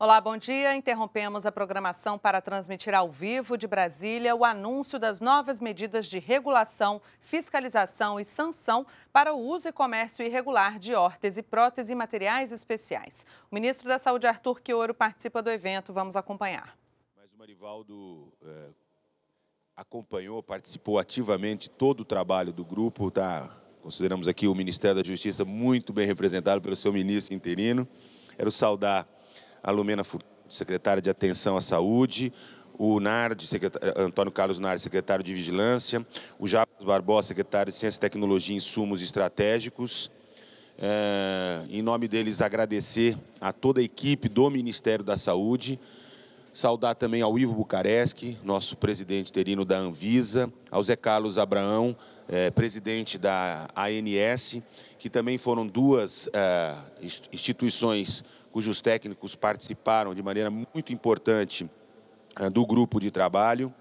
Olá, bom dia. Interrompemos a programação para transmitir ao vivo de Brasília o anúncio das novas medidas de regulação, fiscalização e sanção para o uso e comércio irregular de órtese, prótese e materiais especiais. O ministro da Saúde, Arthur Quioro, participa do evento. Vamos acompanhar. Mas o Marivaldo é, acompanhou, participou ativamente todo o trabalho do grupo. Tá? Consideramos aqui o Ministério da Justiça muito bem representado pelo seu ministro interino. Quero saudar a Lumena secretária de Atenção à Saúde, o Nard, Antônio Carlos Nard, secretário de Vigilância, o Jabas Barbosa, secretário de Ciência, Tecnologia e Insumos Estratégicos. É, em nome deles, agradecer a toda a equipe do Ministério da Saúde, saudar também ao Ivo Bucareschi, nosso presidente interino da Anvisa, ao Zé Carlos Abraão, é, presidente da ANS, que também foram duas é, instituições cujos técnicos participaram de maneira muito importante eh, do grupo de trabalho.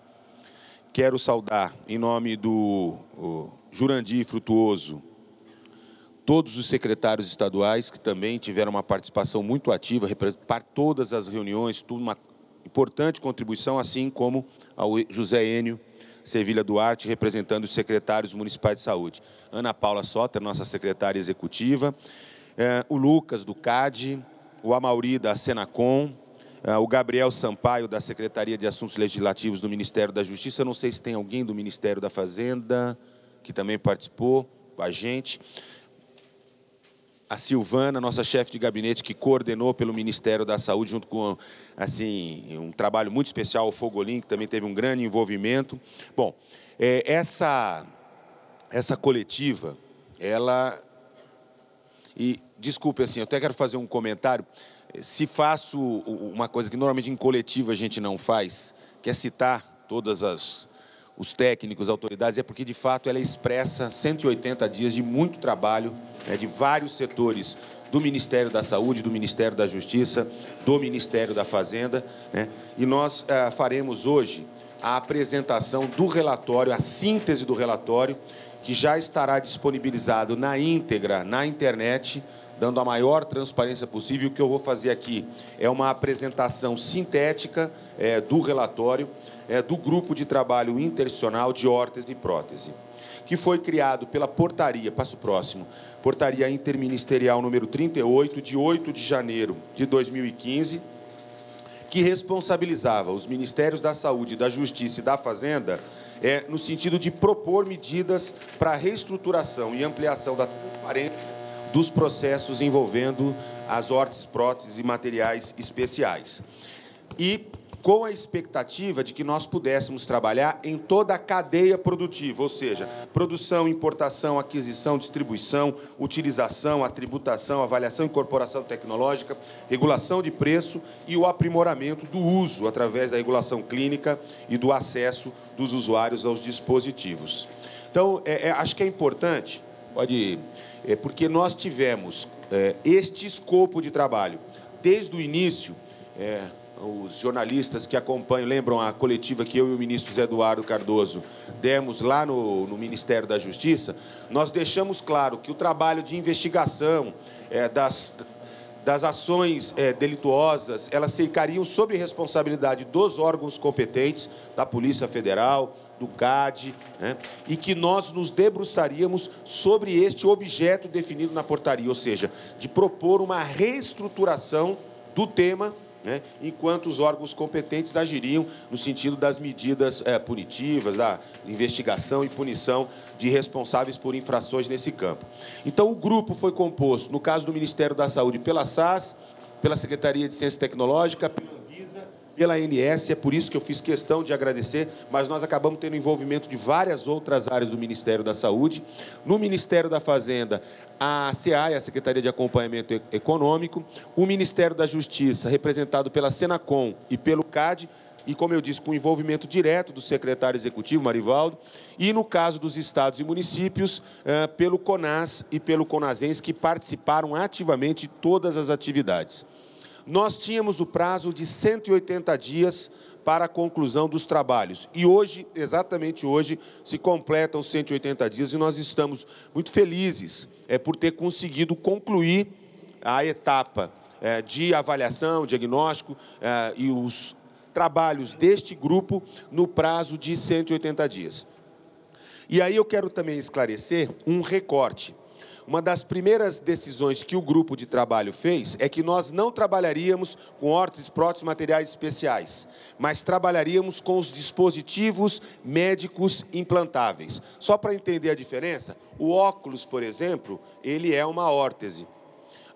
Quero saudar, em nome do Jurandir Frutuoso, todos os secretários estaduais que também tiveram uma participação muito ativa, para todas as reuniões, uma importante contribuição, assim como ao José Enio Sevilha Duarte, representando os secretários municipais de saúde. Ana Paula Soter, nossa secretária executiva, eh, o Lucas do CAD, o Amauri da Senacom, eh, o Gabriel Sampaio da Secretaria de Assuntos Legislativos do Ministério da Justiça. Não sei se tem alguém do Ministério da Fazenda que também participou com a gente. A Silvana, nossa chefe de gabinete, que coordenou pelo Ministério da Saúde, junto com assim, um trabalho muito especial, o Fogolin, que também teve um grande envolvimento. Bom, é, essa, essa coletiva, ela. E desculpe, assim, eu até quero fazer um comentário. Se faço uma coisa que normalmente em coletiva a gente não faz, que é citar todas as os técnicos, autoridades, é porque de fato ela expressa 180 dias de muito trabalho né, de vários setores do Ministério da Saúde, do Ministério da Justiça, do Ministério da Fazenda, né, e nós ah, faremos hoje a apresentação do relatório, a síntese do relatório, que já estará disponibilizado na íntegra na internet dando a maior transparência possível. O que eu vou fazer aqui é uma apresentação sintética é, do relatório é, do Grupo de Trabalho Interinstitucional de Órtese e Prótese, que foi criado pela portaria, passo próximo, portaria interministerial número 38, de 8 de janeiro de 2015, que responsabilizava os Ministérios da Saúde, da Justiça e da Fazenda é, no sentido de propor medidas para a reestruturação e ampliação da transparência dos processos envolvendo as hortes, próteses e materiais especiais. E com a expectativa de que nós pudéssemos trabalhar em toda a cadeia produtiva, ou seja, produção, importação, aquisição, distribuição, utilização, atributação, avaliação e incorporação tecnológica, regulação de preço e o aprimoramento do uso através da regulação clínica e do acesso dos usuários aos dispositivos. Então, é, é, acho que é importante, pode é porque nós tivemos é, este escopo de trabalho. Desde o início, é, os jornalistas que acompanham lembram a coletiva que eu e o ministro Zé Eduardo Cardoso demos lá no, no Ministério da Justiça, nós deixamos claro que o trabalho de investigação é, das, das ações é, delituosas, elas ficariam sob responsabilidade dos órgãos competentes, da Polícia Federal, do CAD, né? e que nós nos debruçaríamos sobre este objeto definido na portaria, ou seja, de propor uma reestruturação do tema, né? enquanto os órgãos competentes agiriam no sentido das medidas é, punitivas, da investigação e punição de responsáveis por infrações nesse campo. Então, o grupo foi composto, no caso do Ministério da Saúde, pela SAS, pela Secretaria de Ciência Tecnológica, pela pela ANS, é por isso que eu fiz questão de agradecer, mas nós acabamos tendo envolvimento de várias outras áreas do Ministério da Saúde. No Ministério da Fazenda, a CEAI, a Secretaria de Acompanhamento Econômico, o Ministério da Justiça, representado pela Senacom e pelo CAD, e, como eu disse, com envolvimento direto do secretário executivo, Marivaldo, e, no caso dos estados e municípios, eh, pelo CONAS e pelo CONASENS, que participaram ativamente de todas as atividades nós tínhamos o prazo de 180 dias para a conclusão dos trabalhos. E hoje, exatamente hoje, se completam os 180 dias e nós estamos muito felizes é, por ter conseguido concluir a etapa é, de avaliação, diagnóstico é, e os trabalhos deste grupo no prazo de 180 dias. E aí eu quero também esclarecer um recorte. Uma das primeiras decisões que o grupo de trabalho fez é que nós não trabalharíamos com órteses, próteses, materiais especiais, mas trabalharíamos com os dispositivos médicos implantáveis. Só para entender a diferença, o óculos, por exemplo, ele é uma órtese.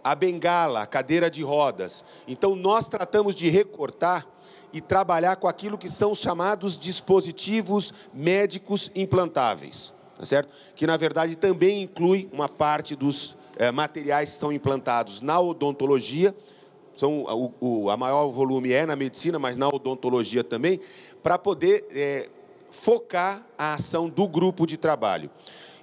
A bengala, a cadeira de rodas. Então, nós tratamos de recortar e trabalhar com aquilo que são chamados dispositivos médicos implantáveis tá certo? que na verdade também inclui uma parte dos é, materiais que são implantados na odontologia, são, o, o, a maior volume é na medicina, mas na odontologia também, para poder é, focar a ação do grupo de trabalho.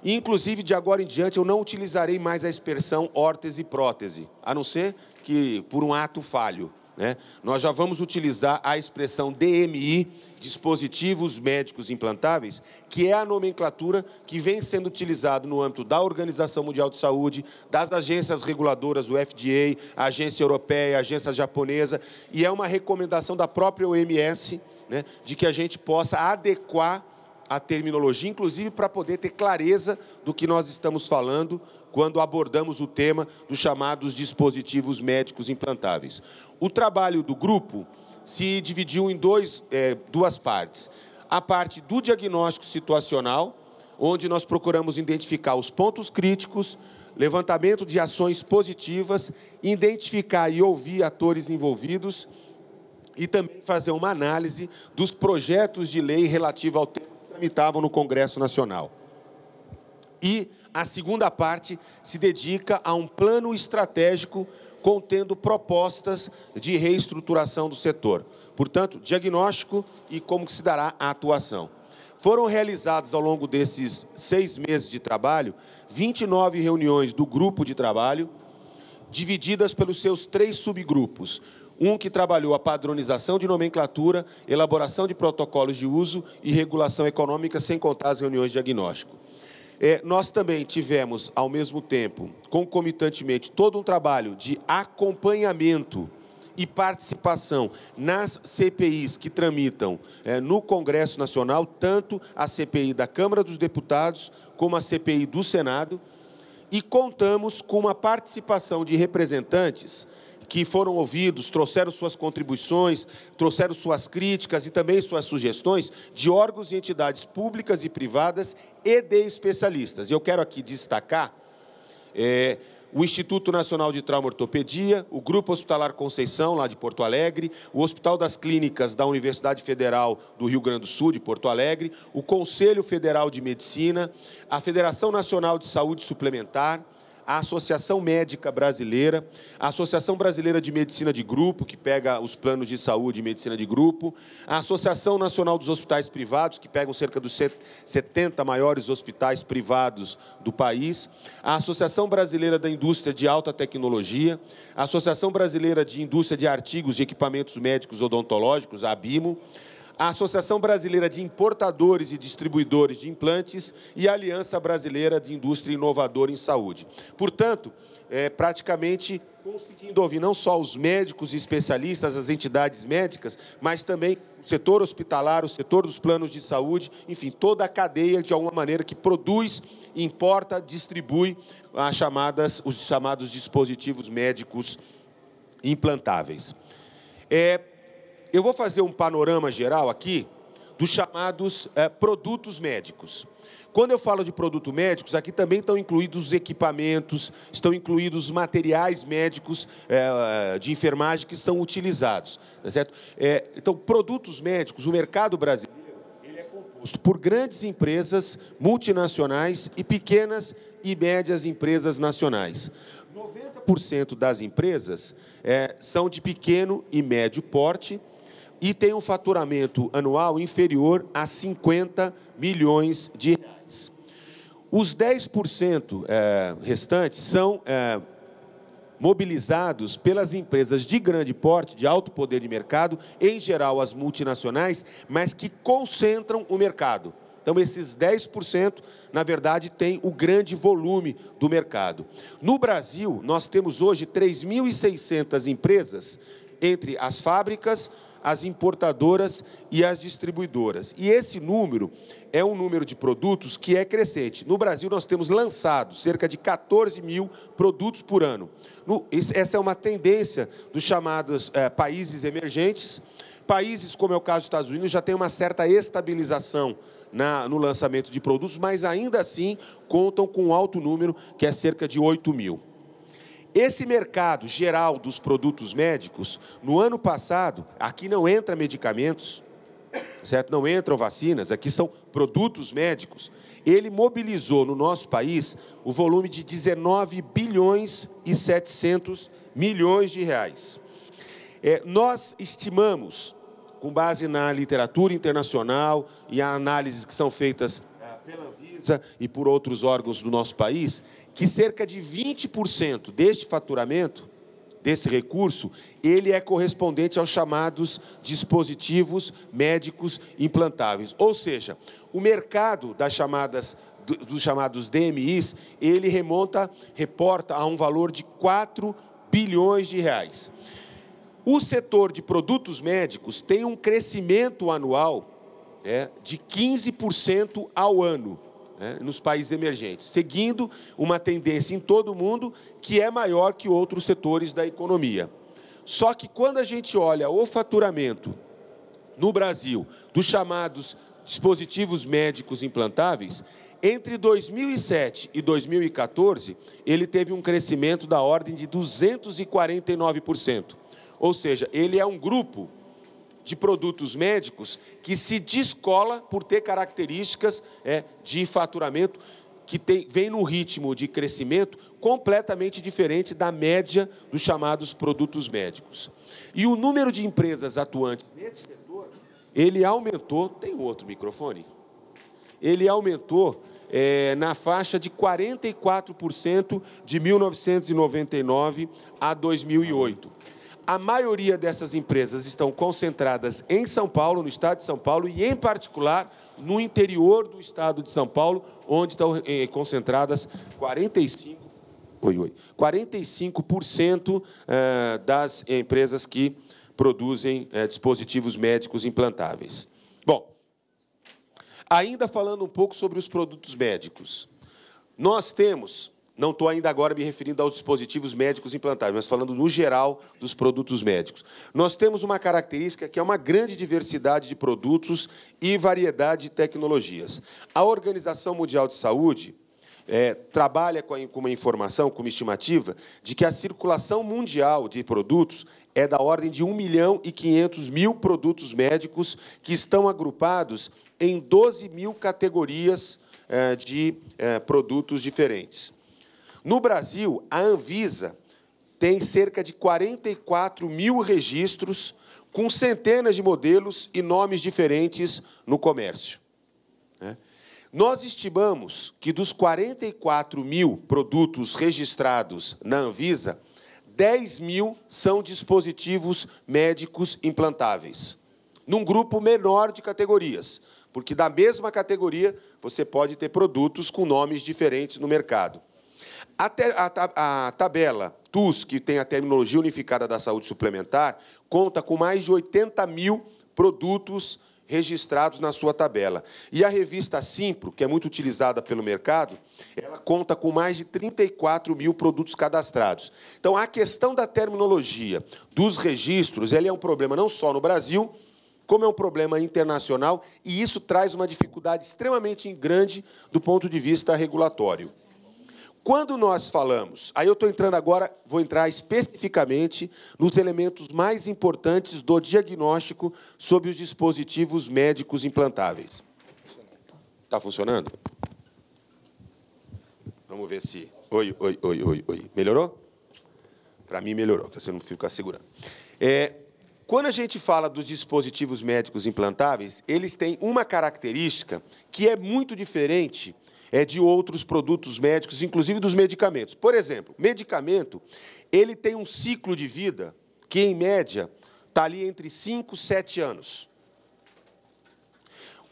Inclusive, de agora em diante, eu não utilizarei mais a expressão órtese e prótese, a não ser que por um ato falho. Né? Nós já vamos utilizar a expressão DMI, dispositivos médicos implantáveis, que é a nomenclatura que vem sendo utilizada no âmbito da Organização Mundial de Saúde, das agências reguladoras, o FDA, a agência europeia, a agência japonesa, e é uma recomendação da própria OMS, né, de que a gente possa adequar a terminologia, inclusive para poder ter clareza do que nós estamos falando quando abordamos o tema dos chamados dispositivos médicos implantáveis. O trabalho do grupo se dividiu em dois, é, duas partes. A parte do diagnóstico situacional, onde nós procuramos identificar os pontos críticos, levantamento de ações positivas, identificar e ouvir atores envolvidos e também fazer uma análise dos projetos de lei relativos ao tema que tramitavam no Congresso Nacional. E a segunda parte se dedica a um plano estratégico contendo propostas de reestruturação do setor. Portanto, diagnóstico e como que se dará a atuação. Foram realizadas ao longo desses seis meses de trabalho 29 reuniões do grupo de trabalho, divididas pelos seus três subgrupos. Um que trabalhou a padronização de nomenclatura, elaboração de protocolos de uso e regulação econômica, sem contar as reuniões de diagnóstico. É, nós também tivemos, ao mesmo tempo, concomitantemente, todo um trabalho de acompanhamento e participação nas CPIs que tramitam é, no Congresso Nacional, tanto a CPI da Câmara dos Deputados como a CPI do Senado, e contamos com uma participação de representantes que foram ouvidos, trouxeram suas contribuições, trouxeram suas críticas e também suas sugestões de órgãos e entidades públicas e privadas e de especialistas. E eu quero aqui destacar é, o Instituto Nacional de Trauma Ortopedia, o Grupo Hospitalar Conceição, lá de Porto Alegre, o Hospital das Clínicas da Universidade Federal do Rio Grande do Sul, de Porto Alegre, o Conselho Federal de Medicina, a Federação Nacional de Saúde Suplementar, a Associação Médica Brasileira, a Associação Brasileira de Medicina de Grupo, que pega os planos de saúde e medicina de grupo, a Associação Nacional dos Hospitais Privados, que pegam cerca dos 70 maiores hospitais privados do país, a Associação Brasileira da Indústria de Alta Tecnologia, a Associação Brasileira de Indústria de Artigos e Equipamentos Médicos Odontológicos, a ABIMO, a Associação Brasileira de Importadores e Distribuidores de Implantes e a Aliança Brasileira de Indústria Inovadora em Saúde. Portanto, é, praticamente conseguindo ouvir não só os médicos e especialistas, as entidades médicas, mas também o setor hospitalar, o setor dos planos de saúde, enfim, toda a cadeia de alguma maneira que produz, importa, distribui as chamadas, os chamados dispositivos médicos implantáveis. É, eu vou fazer um panorama geral aqui dos chamados é, produtos médicos. Quando eu falo de produtos médicos, aqui também estão incluídos os equipamentos, estão incluídos os materiais médicos é, de enfermagem que são utilizados. Tá certo? É, então, produtos médicos, o mercado brasileiro ele é composto por grandes empresas multinacionais e pequenas e médias empresas nacionais. 90% das empresas é, são de pequeno e médio porte, e tem um faturamento anual inferior a 50 milhões de reais. Os 10% é, restantes são é, mobilizados pelas empresas de grande porte, de alto poder de mercado, em geral as multinacionais, mas que concentram o mercado. Então, esses 10%, na verdade, tem o grande volume do mercado. No Brasil, nós temos hoje 3.600 empresas entre as fábricas, as importadoras e as distribuidoras. E esse número é um número de produtos que é crescente. No Brasil, nós temos lançado cerca de 14 mil produtos por ano. essa é uma tendência dos chamados é, países emergentes. Países, como é o caso dos Estados Unidos, já tem uma certa estabilização na, no lançamento de produtos, mas ainda assim contam com um alto número, que é cerca de 8 mil. Esse mercado geral dos produtos médicos, no ano passado, aqui não entra medicamentos, certo? Não entram vacinas, aqui são produtos médicos. Ele mobilizou no nosso país o volume de 19 bilhões e 700 milhões de reais. É, nós estimamos, com base na literatura internacional e análises que são feitas é, pela E por outros órgãos do nosso país, que cerca de 20% deste faturamento, desse recurso, ele é correspondente aos chamados dispositivos médicos implantáveis. Ou seja, o mercado das chamadas dos chamados DMIs, ele remonta, reporta a um valor de 4 bilhões de reais. O setor de produtos médicos tem um crescimento anual é, de 15% ao ano né, nos países emergentes, seguindo uma tendência em todo o mundo que é maior que outros setores da economia. Só que quando a gente olha o faturamento no Brasil dos chamados dispositivos médicos implantáveis, entre 2007 e 2014, ele teve um crescimento da ordem de 249%. Ou seja, ele é um grupo de produtos médicos que se descola por ter características é, de faturamento que tem, vem num ritmo de crescimento completamente diferente da média dos chamados produtos médicos. E o número de empresas atuantes nesse setor, ele aumentou, tem outro microfone? Ele aumentou é, na faixa de 44% de 1999 a 2008. A maioria dessas empresas estão concentradas em São Paulo, no estado de São Paulo, e, em particular, no interior do estado de São Paulo, onde estão eh, concentradas 45, oi, oi, 45% eh, das empresas que produzem eh, dispositivos médicos implantáveis. Bom, ainda falando um pouco sobre os produtos médicos. Nós temos não estou ainda agora me referindo aos dispositivos médicos implantáveis, mas falando no geral dos produtos médicos. Nós temos uma característica que é uma grande diversidade de produtos e variedade de tecnologias. A Organização Mundial de Saúde é, trabalha com uma informação, com uma estimativa, de que a circulação mundial de produtos é da ordem de 1 milhão e 500 mil produtos médicos que estão agrupados em 12 mil categorias é, de é, produtos diferentes. No Brasil, a Anvisa tem cerca de 44 mil registros, com centenas de modelos e nomes diferentes no comércio. Né? Nós estimamos que dos 44 mil produtos registrados na Anvisa, 10 mil são dispositivos médicos implantáveis, num grupo menor de categorias, porque da mesma categoria você pode ter produtos com nomes diferentes no mercado. A, tabela TUS, que tem a terminologia unificada da saúde suplementar, conta com mais de 80 mil produtos registrados na sua tabela. E a revista Simpro, que é muito utilizada pelo mercado, ela conta com mais de 34 mil produtos cadastrados. Então, a questão da terminologia, dos registros, é um problema não só no Brasil, como é um problema internacional, e isso traz uma dificuldade extremamente grande do ponto de vista regulatório. Quando nós falamos, aí eu estou entrando agora, vou entrar especificamente nos elementos mais importantes do diagnóstico sobre os dispositivos médicos implantáveis. Está funcionando? Vamos ver se. Oi, oi, oi, oi, oi. Melhorou? Para mim melhorou, porque você não fica segurando. É, quando a gente fala dos dispositivos médicos implantáveis, eles têm uma característica que é muito diferente é de outros produtos médicos, inclusive dos medicamentos. Por exemplo, medicamento, ele tem um ciclo de vida que, em média, está ali entre 5 e 7 anos.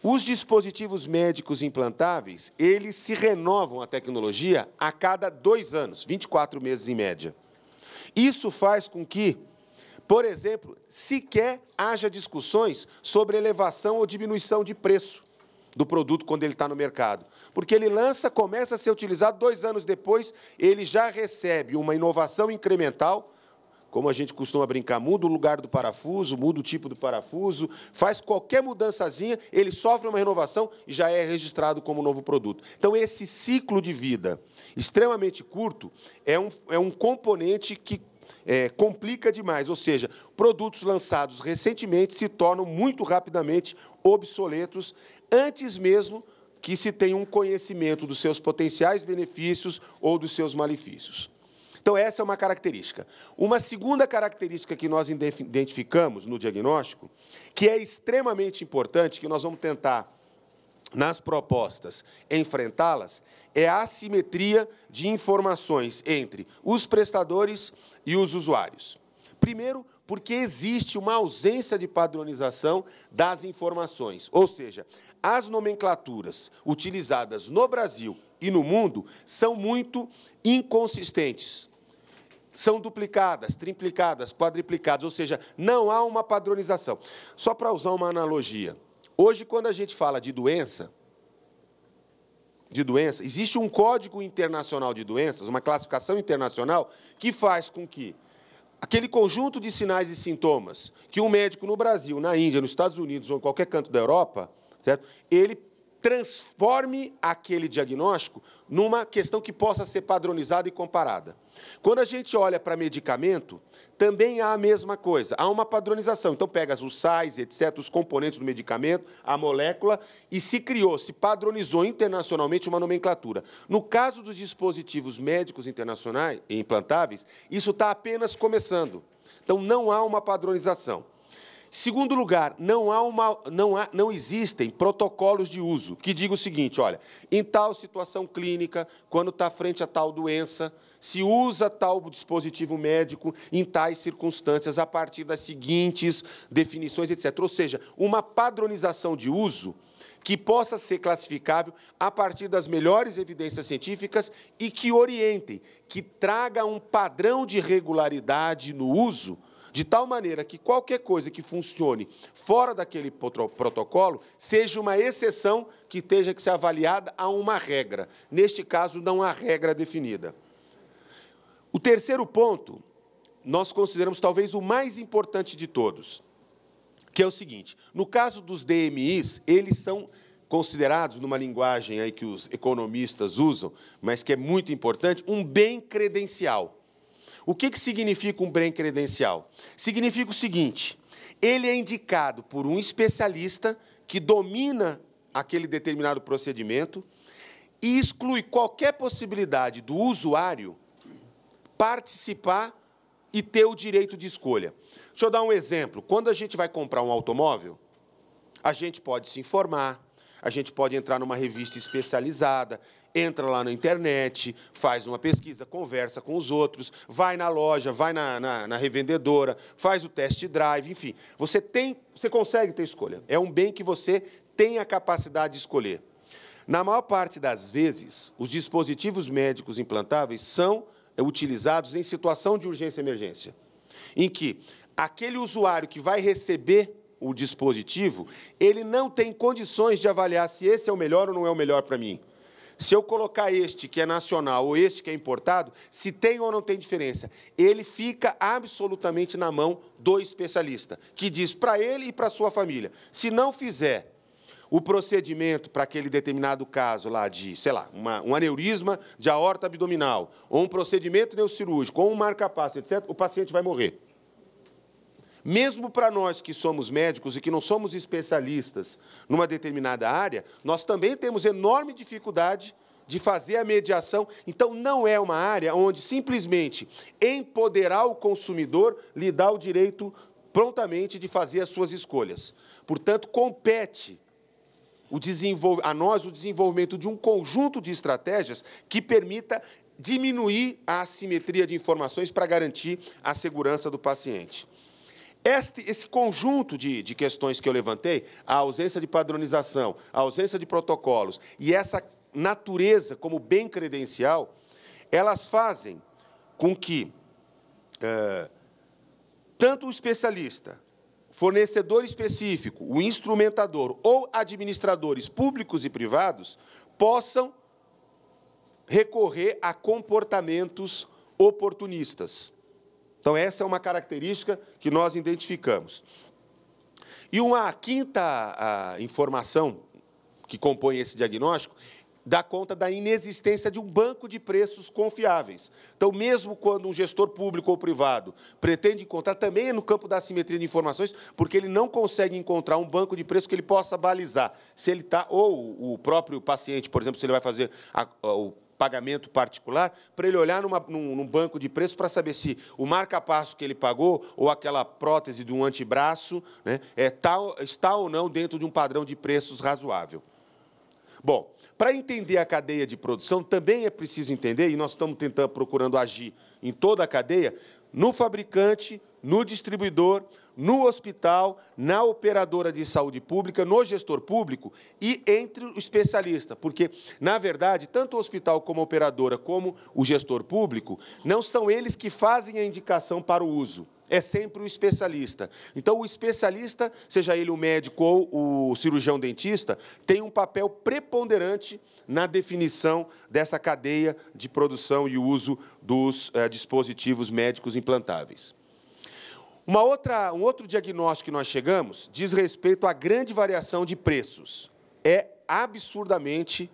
Os dispositivos médicos implantáveis, eles se renovam a tecnologia a cada dois anos, 24 meses em média. Isso faz com que, por exemplo, sequer haja discussões sobre elevação ou diminuição de preço do produto quando ele está no mercado. Porque ele lança, começa a ser utilizado, dois anos depois, ele já recebe uma inovação incremental. Como a gente costuma brincar, muda o lugar do parafuso, muda o tipo do parafuso, faz qualquer mudançazinha, ele sofre uma renovação e já é registrado como novo produto. Então, esse ciclo de vida extremamente curto é um, é um componente que é, complica demais, ou seja, produtos lançados recentemente se tornam muito rapidamente obsoletos. Antes mesmo que se tenha um conhecimento dos seus potenciais benefícios ou dos seus malefícios. Então, essa é uma característica. Uma segunda característica que nós identificamos no diagnóstico, que é extremamente importante, que nós vamos tentar, nas propostas, enfrentá-las, é a assimetria de informações entre os prestadores e os usuários. Primeiro, porque existe uma ausência de padronização das informações, ou seja, as nomenclaturas utilizadas no Brasil e no mundo são muito inconsistentes são duplicadas, triplicadas, quadriplicadas, ou seja, não há uma padronização. Só para usar uma analogia, hoje quando a gente fala de doença, de doença, existe um código internacional de doenças, uma classificação internacional que faz com que aquele conjunto de sinais e sintomas que um médico no Brasil, na Índia, nos Estados Unidos ou em qualquer canto da Europa, certo? ele transforme aquele diagnóstico numa questão que possa ser padronizada e comparada. Quando a gente olha para medicamento, também há a mesma coisa, há uma padronização. Então, pega os sais, etc., os componentes do medicamento, a molécula, e se criou, se padronizou internacionalmente uma nomenclatura. No caso dos dispositivos médicos internacionais e implantáveis, isso está apenas começando. Então, não há uma padronização. Segundo lugar, não, há uma, não, há, não existem protocolos de uso que digam o seguinte: olha, em tal situação clínica, quando está frente a tal doença, se usa tal dispositivo médico em tais circunstâncias, a partir das seguintes definições, etc. Ou seja, uma padronização de uso que possa ser classificável a partir das melhores evidências científicas e que orientem, que traga um padrão de regularidade no uso de tal maneira que qualquer coisa que funcione fora daquele protocolo seja uma exceção que tenha que ser avaliada a uma regra. Neste caso, não há regra definida. O terceiro ponto, nós consideramos talvez o mais importante de todos, que é o seguinte: no caso dos DMIs, eles são considerados, numa linguagem aí que os economistas usam, mas que é muito importante, um bem credencial. O que, que significa um bem credencial? Significa o seguinte: ele é indicado por um especialista que domina aquele determinado procedimento e exclui qualquer possibilidade do usuário participar e ter o direito de escolha. Deixa eu dar um exemplo. Quando a gente vai comprar um automóvel, a gente pode se informar, a gente pode entrar numa revista especializada, entra lá na internet, faz uma pesquisa, conversa com os outros, vai na loja, vai na, na, na, revendedora, faz o test drive, enfim. Você tem, você consegue ter escolha. É um bem que você tem a capacidade de escolher. Na maior parte das vezes, os dispositivos médicos implantáveis são utilizados em situação de urgência e emergência, em que aquele usuário que vai receber o dispositivo, ele não tem condições de avaliar se esse é o melhor ou não é o melhor para mim. Se eu colocar este que é nacional ou este que é importado, se tem ou não tem diferença, ele fica absolutamente na mão do especialista, que diz para ele e para sua família: se não fizer o procedimento para aquele determinado caso lá de, sei lá, uma, um aneurisma de aorta abdominal, ou um procedimento neurocirúrgico, ou um marca-passo, etc., o paciente vai morrer. Mesmo para nós que somos médicos e que não somos especialistas numa determinada área, nós também temos enorme dificuldade de fazer a mediação. Então, não é uma área onde simplesmente empoderar o consumidor lhe dá o direito prontamente de fazer as suas escolhas. Portanto, compete a nós o desenvolvimento de um conjunto de estratégias que permita diminuir a assimetria de informações para garantir a segurança do paciente. Este, esse conjunto de, de questões que eu levantei, a ausência de padronização, a ausência de protocolos e essa natureza como bem credencial, elas fazem com que é, tanto o especialista, fornecedor específico, o instrumentador ou administradores públicos e privados possam recorrer a comportamentos oportunistas. Então, essa é uma característica que nós identificamos. E uma quinta informação que compõe esse diagnóstico dá conta da inexistência de um banco de preços confiáveis. Então, mesmo quando um gestor público ou privado pretende encontrar, também é no campo da assimetria de informações, porque ele não consegue encontrar um banco de preços que ele possa balizar. Se ele está, ou o próprio paciente, por exemplo, se ele vai fazer a, a, o pagamento particular, para ele olhar numa, num, num, banco de preços para saber se o marca-passo que ele pagou ou aquela prótese de um antebraço né, é, tá, está ou não dentro de um padrão de preços razoável. Bom, para entender a cadeia de produção, também é preciso entender, e nós estamos tentando, procurando agir em toda a cadeia, no fabricante, no distribuidor, no hospital, na operadora de saúde pública, no gestor público e entre o especialista, porque, na verdade, tanto o hospital como a operadora, como o gestor público, não são eles que fazem a indicação para o uso é sempre o especialista. Então, o especialista, seja ele o médico ou o cirurgião dentista, tem um papel preponderante na definição dessa cadeia de produção e uso dos eh, dispositivos médicos implantáveis. Uma outra, um outro diagnóstico que nós chegamos diz respeito à grande variação de preços. É absurdamente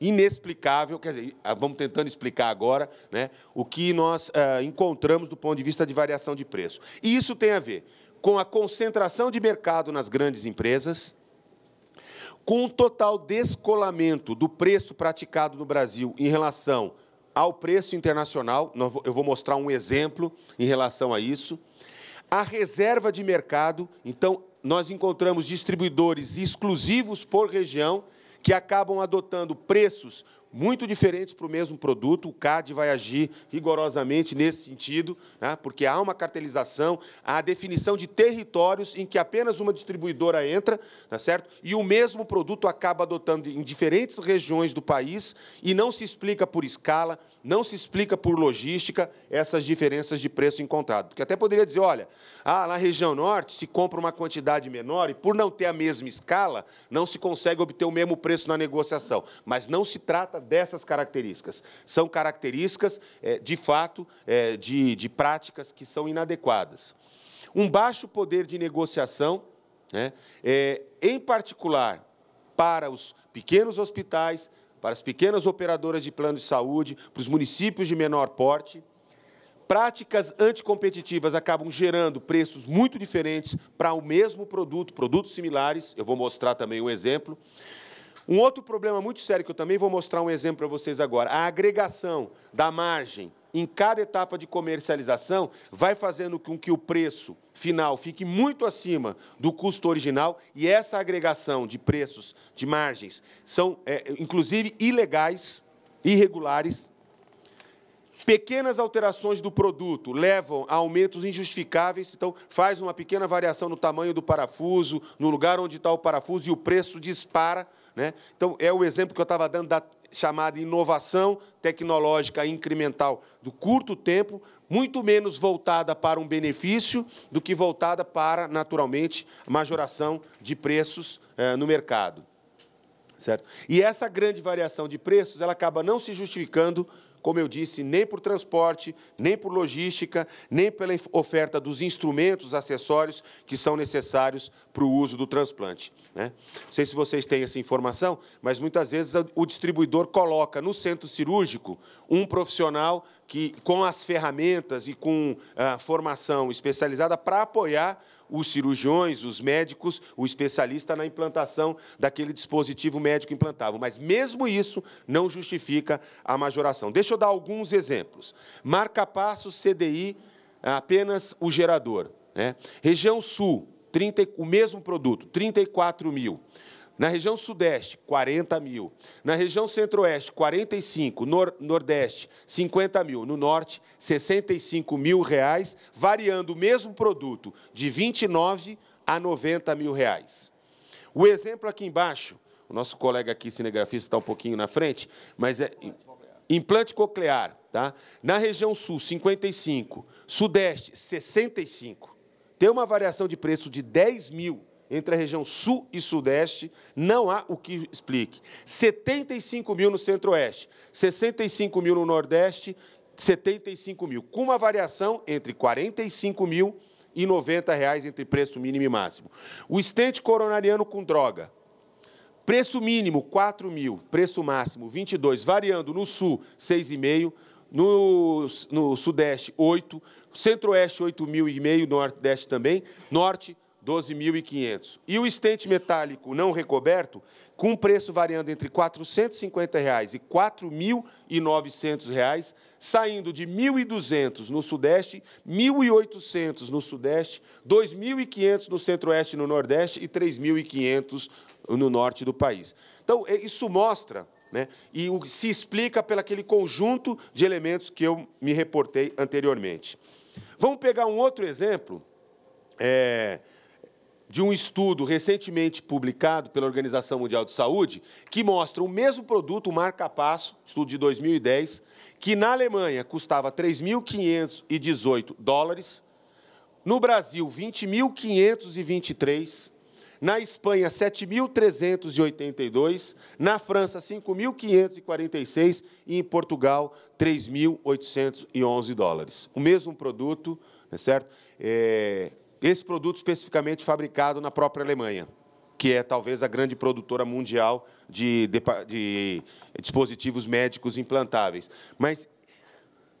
inexplicável, quer dizer, ah, vamos tentando explicar agora né, o que nós uh, encontramos do ponto de vista de variação de preço. E isso tem a ver com a concentração de mercado nas grandes empresas, com o total descolamento do preço praticado no Brasil em relação ao preço internacional, eu vou mostrar um exemplo em relação a isso, a reserva de mercado, então, nós encontramos distribuidores exclusivos por região, que acabam adotando preços muito diferentes para o mesmo produto. O CAD vai agir rigorosamente nesse sentido, né, porque há uma cartelização, há a definição de territórios em que apenas uma distribuidora entra, tá certo? e o mesmo produto acaba adotando em diferentes regiões do país e não se explica por escala, não se explica por logística essas diferenças de preço encontrado. Porque até poderia dizer, olha, ah, na região norte se compra uma quantidade menor e por não ter a mesma escala, não se consegue obter o mesmo preço na negociação. Mas não se trata dessas características. São características, é, de fato, é, de, de práticas que são inadequadas. Um baixo poder de negociação, né, é, em particular para os pequenos hospitais, para as pequenas operadoras de plano de saúde, para os municípios de menor porte. Práticas anticompetitivas acabam gerando preços muito diferentes para o mesmo produto, produtos similares. Eu vou mostrar também um exemplo. Um outro problema muito sério que eu também vou mostrar um exemplo para vocês agora, a agregação da margem em cada etapa de comercialização vai fazendo com que o preço final fique muito acima do custo original e essa agregação de preços, de margens, são, é, inclusive, ilegais, irregulares. Pequenas alterações do produto levam a aumentos injustificáveis, então faz uma pequena variação no tamanho do parafuso, no lugar onde está o parafuso e o preço dispara. Né? Então, é o exemplo que eu estava dando da chamada inovação tecnológica incremental do curto tempo, muito menos voltada para um benefício do que voltada para, naturalmente, majoração de preços eh, no mercado. Certo? E essa grande variação de preços ela acaba não se justificando como eu disse, nem por transporte, nem por logística, nem pela oferta dos instrumentos, acessórios que são necessários para o uso do transplante. Né? Não sei se vocês têm essa informação, mas muitas vezes o distribuidor coloca no centro cirúrgico um profissional que, com as ferramentas e com a ah, formação especializada para apoiar os cirurgiões, os médicos, o especialista na implantação daquele dispositivo médico implantável. Mas mesmo isso não justifica a majoração. Deixa eu dar alguns exemplos. Marca-passo CDI, apenas o gerador. Né? Região Sul, 30, o mesmo produto, 34 mil. Na região Sudeste, 40 mil. Na região Centro-Oeste, 45. Nor Nordeste, 50 mil. No Norte, 65 mil reais, variando o mesmo produto de 29 a 90 mil reais. O exemplo aqui embaixo, o nosso colega aqui, cinegrafista, está um pouquinho na frente, mas é implante coclear. Tá? Na região Sul, 55. Sudeste, 65. Tem uma variação de preço de 10 mil entre a região sul e sudeste, não há o que explique. 75 mil no centro-oeste, 65 mil no nordeste, 75 mil, com uma variação entre 45 mil e 90 reais entre preço mínimo e máximo. O estente coronariano com droga, preço mínimo 4 mil, preço máximo 22, variando no sul 6,5, no, no sudeste 8, centro-oeste 8 mil e meio, nordeste também, norte 12.500. E o estente metálico não recoberto, com preço variando entre 450 reais e 4.900 reais, saindo de 1.200 no Sudeste, 1.800 no Sudeste, 2.500 no Centro-Oeste e no Nordeste e 3.500 no Norte do país. Então, é, isso mostra né, e se explica pelo aquele conjunto de elementos que eu me reportei anteriormente. Vamos pegar um outro exemplo. É, de um estudo recentemente publicado pela Organização Mundial de Saúde, que mostra o mesmo produto, o marca-passo, estudo de 2010, que na Alemanha custava 3.518 dólares, no Brasil 20.523, na Espanha 7.382, na França 5.546 e em Portugal 3.811 dólares. O mesmo produto, é certo? É, esse produto especificamente fabricado na própria Alemanha, que é talvez a grande produtora mundial de, de, de dispositivos médicos implantáveis. Mas,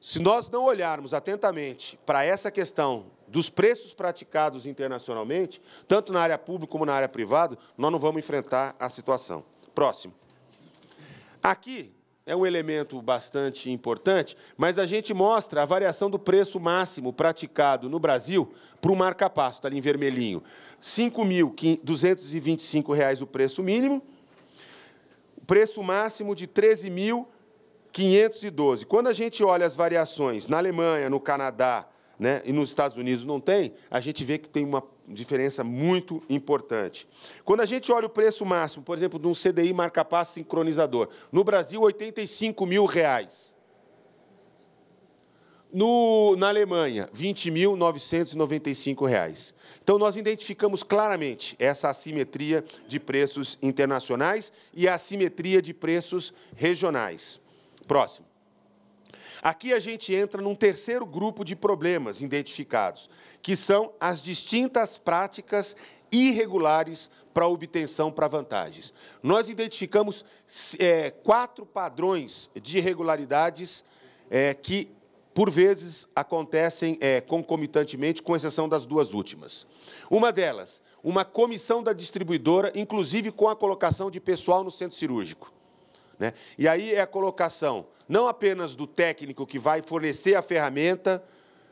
se nós não olharmos atentamente para essa questão dos preços praticados internacionalmente, tanto na área pública como na área privada, nós não vamos enfrentar a situação. Próximo. Aqui é um elemento bastante importante, mas a gente mostra a variação do preço máximo praticado no Brasil para o marca-passo, está ali em vermelhinho. R$ 5.225 o preço mínimo, preço máximo de R$ 13.512. Quando a gente olha as variações na Alemanha, no Canadá né, e nos Estados Unidos não tem, a gente vê que tem uma diferença muito importante. Quando a gente olha o preço máximo, por exemplo, de um CDI marca-passo sincronizador, no Brasil, 85 mil reais. No, na Alemanha, 20.995 reais. Então, nós identificamos claramente essa assimetria de preços internacionais e a assimetria de preços regionais. Próximo. Aqui a gente entra num terceiro grupo de problemas identificados, que são as distintas práticas irregulares para obtenção para vantagens. Nós identificamos é, quatro padrões de irregularidades é, que, por vezes, acontecem é, concomitantemente, com exceção das duas últimas. Uma delas, uma comissão da distribuidora, inclusive com a colocação de pessoal no centro cirúrgico. Né? E aí é a colocação não apenas do técnico que vai fornecer a ferramenta,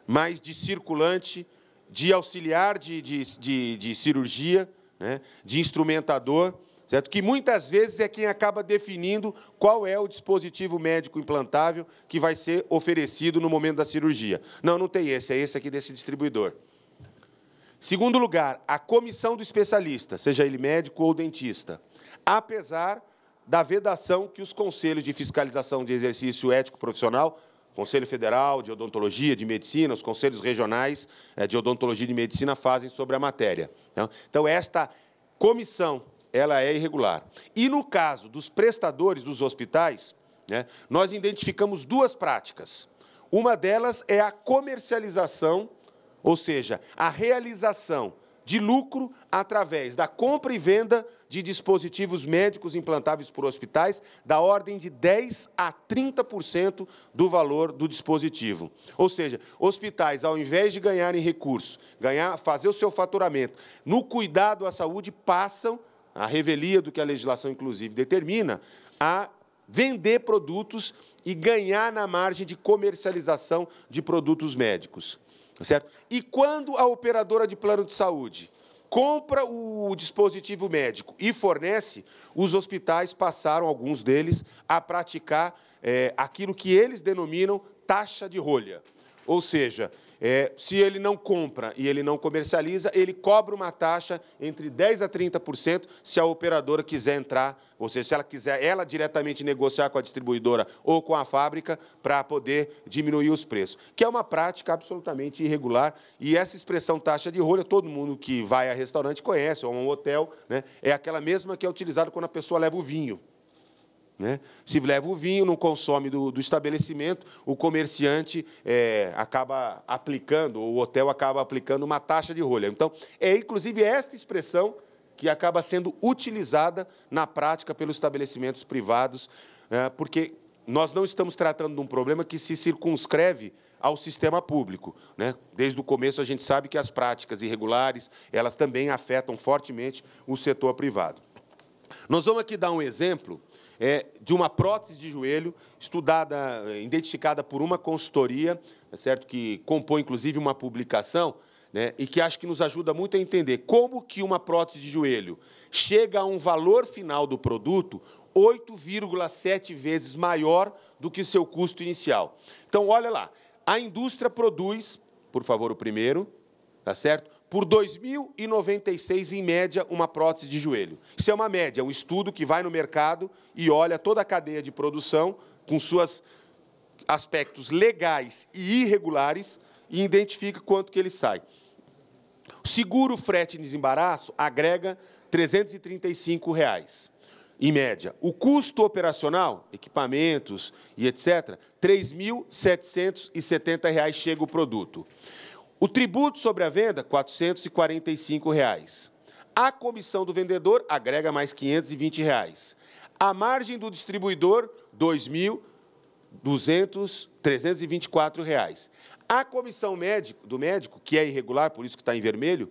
mas de circulante, de auxiliar de, de, de, de cirurgia, né? de instrumentador, certo? que muitas vezes é quem acaba definindo qual é o dispositivo médico implantável que vai ser oferecido no momento da cirurgia. Não, não tem esse, é esse aqui desse distribuidor. Segundo lugar, a comissão do especialista, seja ele médico ou dentista. Apesar da vedação que os conselhos de fiscalização de exercício ético profissional, Conselho Federal de Odontologia de Medicina, os conselhos regionais eh, de odontologia e de medicina fazem sobre a matéria. Então, então, esta comissão ela é irregular. E no caso dos prestadores dos hospitais, né, nós identificamos duas práticas. Uma delas é a comercialização, ou seja, a realização de lucro através da compra e venda de dispositivos médicos implantáveis por hospitais, da ordem de 10 a 30% do valor do dispositivo. Ou seja, hospitais, ao invés de ganharem recursos, ganhar, fazer o seu faturamento, no cuidado à saúde, passam, a revelia do que a legislação, inclusive, determina, a vender produtos e ganhar na margem de comercialização de produtos médicos. Certo? E quando a operadora de plano de saúde compra o dispositivo médico e fornece, os hospitais passaram, alguns deles, a praticar é, aquilo que eles denominam taxa de rolha. Ou seja, é, se ele não compra e ele não comercializa, ele cobra uma taxa entre 10% a 30% se a operadora quiser entrar, ou seja, se ela quiser ela diretamente negociar com a distribuidora ou com a fábrica para poder diminuir os preços, que é uma prática absolutamente irregular. E essa expressão taxa de rolha, todo mundo que vai a restaurante conhece, ou a um hotel, né, é aquela mesma que é utilizada quando a pessoa leva o vinho. Né? Se leva o vinho, não consome do, do estabelecimento, o comerciante é, acaba aplicando, o hotel acaba aplicando uma taxa de rolha. Então, é inclusive esta expressão que acaba sendo utilizada na prática pelos estabelecimentos privados, é, porque nós não estamos tratando de um problema que se circunscreve ao sistema público. Né? Desde o começo a gente sabe que as práticas irregulares elas também afetam fortemente o setor privado. Nós vamos aqui dar um exemplo é, de uma prótese de joelho, estudada, é, identificada por uma consultoria, é certo? que compõe, inclusive, uma publicação, né? e que acho que nos ajuda muito a entender como que uma prótese de joelho chega a um valor final do produto 8,7 vezes maior do que seu custo inicial. Então, olha lá, a indústria produz, por favor, o primeiro, tá certo? Por 2.096, em média, uma prótese de joelho. Isso é uma média, é um estudo que vai no mercado e olha toda a cadeia de produção, com seus aspectos legais e irregulares, e identifica quanto que ele sai. O seguro frete e desembaraço agrega 335 reais, em média. O custo operacional, equipamentos e etc., R$ 3.770 chega o produto. O tributo sobre a venda, 445 reais. A comissão do vendedor agrega mais 520 reais. A margem do distribuidor, 2.324 reais. A comissão médico, do médico, que é irregular, por isso que está em vermelho,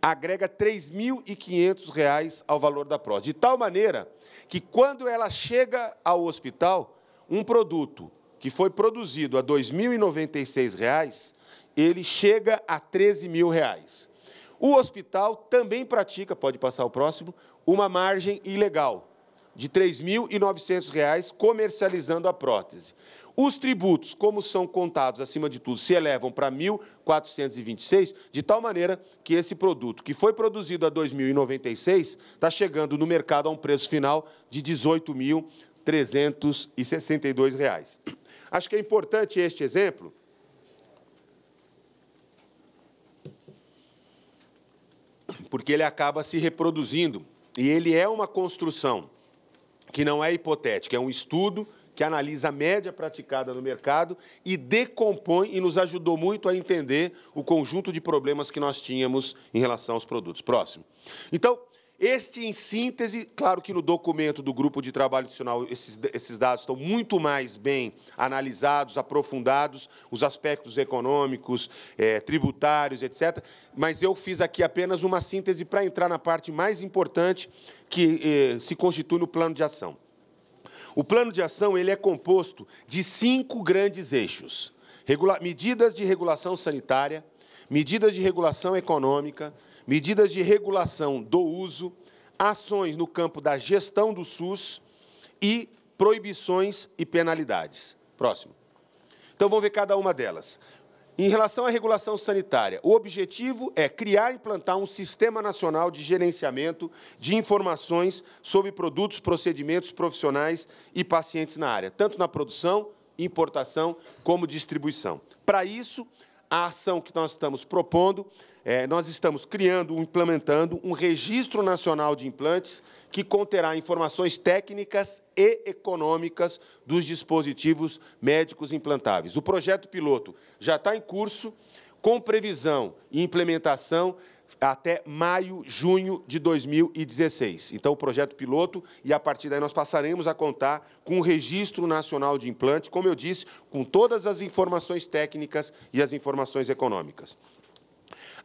agrega R$ 3.500 ao valor da prova. De tal maneira que, quando ela chega ao hospital, um produto que foi produzido a R$ 2.096, ele chega a 13 mil reais. O hospital também pratica, pode passar o próximo, uma margem ilegal de R$ 3.900 comercializando a prótese. Os tributos, como são contados acima de tudo, se elevam para 1.426, de tal maneira que esse produto, que foi produzido a 2.096, está chegando no mercado a um preço final de R$ 18.362. Acho que é importante este exemplo, porque ele acaba se reproduzindo. E ele é uma construção que não é hipotética, é um estudo que analisa a média praticada no mercado e decompõe e nos ajudou muito a entender o conjunto de problemas que nós tínhamos em relação aos produtos. Próximo. Então, este, em síntese, claro que no documento do grupo de trabalho adicional esses, esses dados estão muito mais bem analisados, aprofundados, os aspectos econômicos, é, tributários, etc. Mas eu fiz aqui apenas uma síntese para entrar na parte mais importante que eh, se constitui no plano de ação. O plano de ação ele é composto de cinco grandes eixos: Regula medidas de regulação sanitária, medidas de regulação econômica, medidas de regulação do uso, ações no campo da gestão do SUS e proibições e penalidades. Próximo. Então, vamos ver cada uma delas. Em relação à regulação sanitária, o objetivo é criar e implantar um sistema nacional de gerenciamento de informações sobre produtos, procedimentos profissionais e pacientes na área, tanto na produção, importação como distribuição. Para isso, a ação que nós estamos propondo é, nós estamos criando, implementando um registro nacional de implantes que conterá informações técnicas e econômicas dos dispositivos médicos implantáveis. O projeto piloto já está em curso, com previsão e implementação até maio, junho de 2016. Então, o projeto piloto, e a partir daí nós passaremos a contar com o Registro Nacional de Implante, como eu disse, com todas as informações técnicas e as informações econômicas.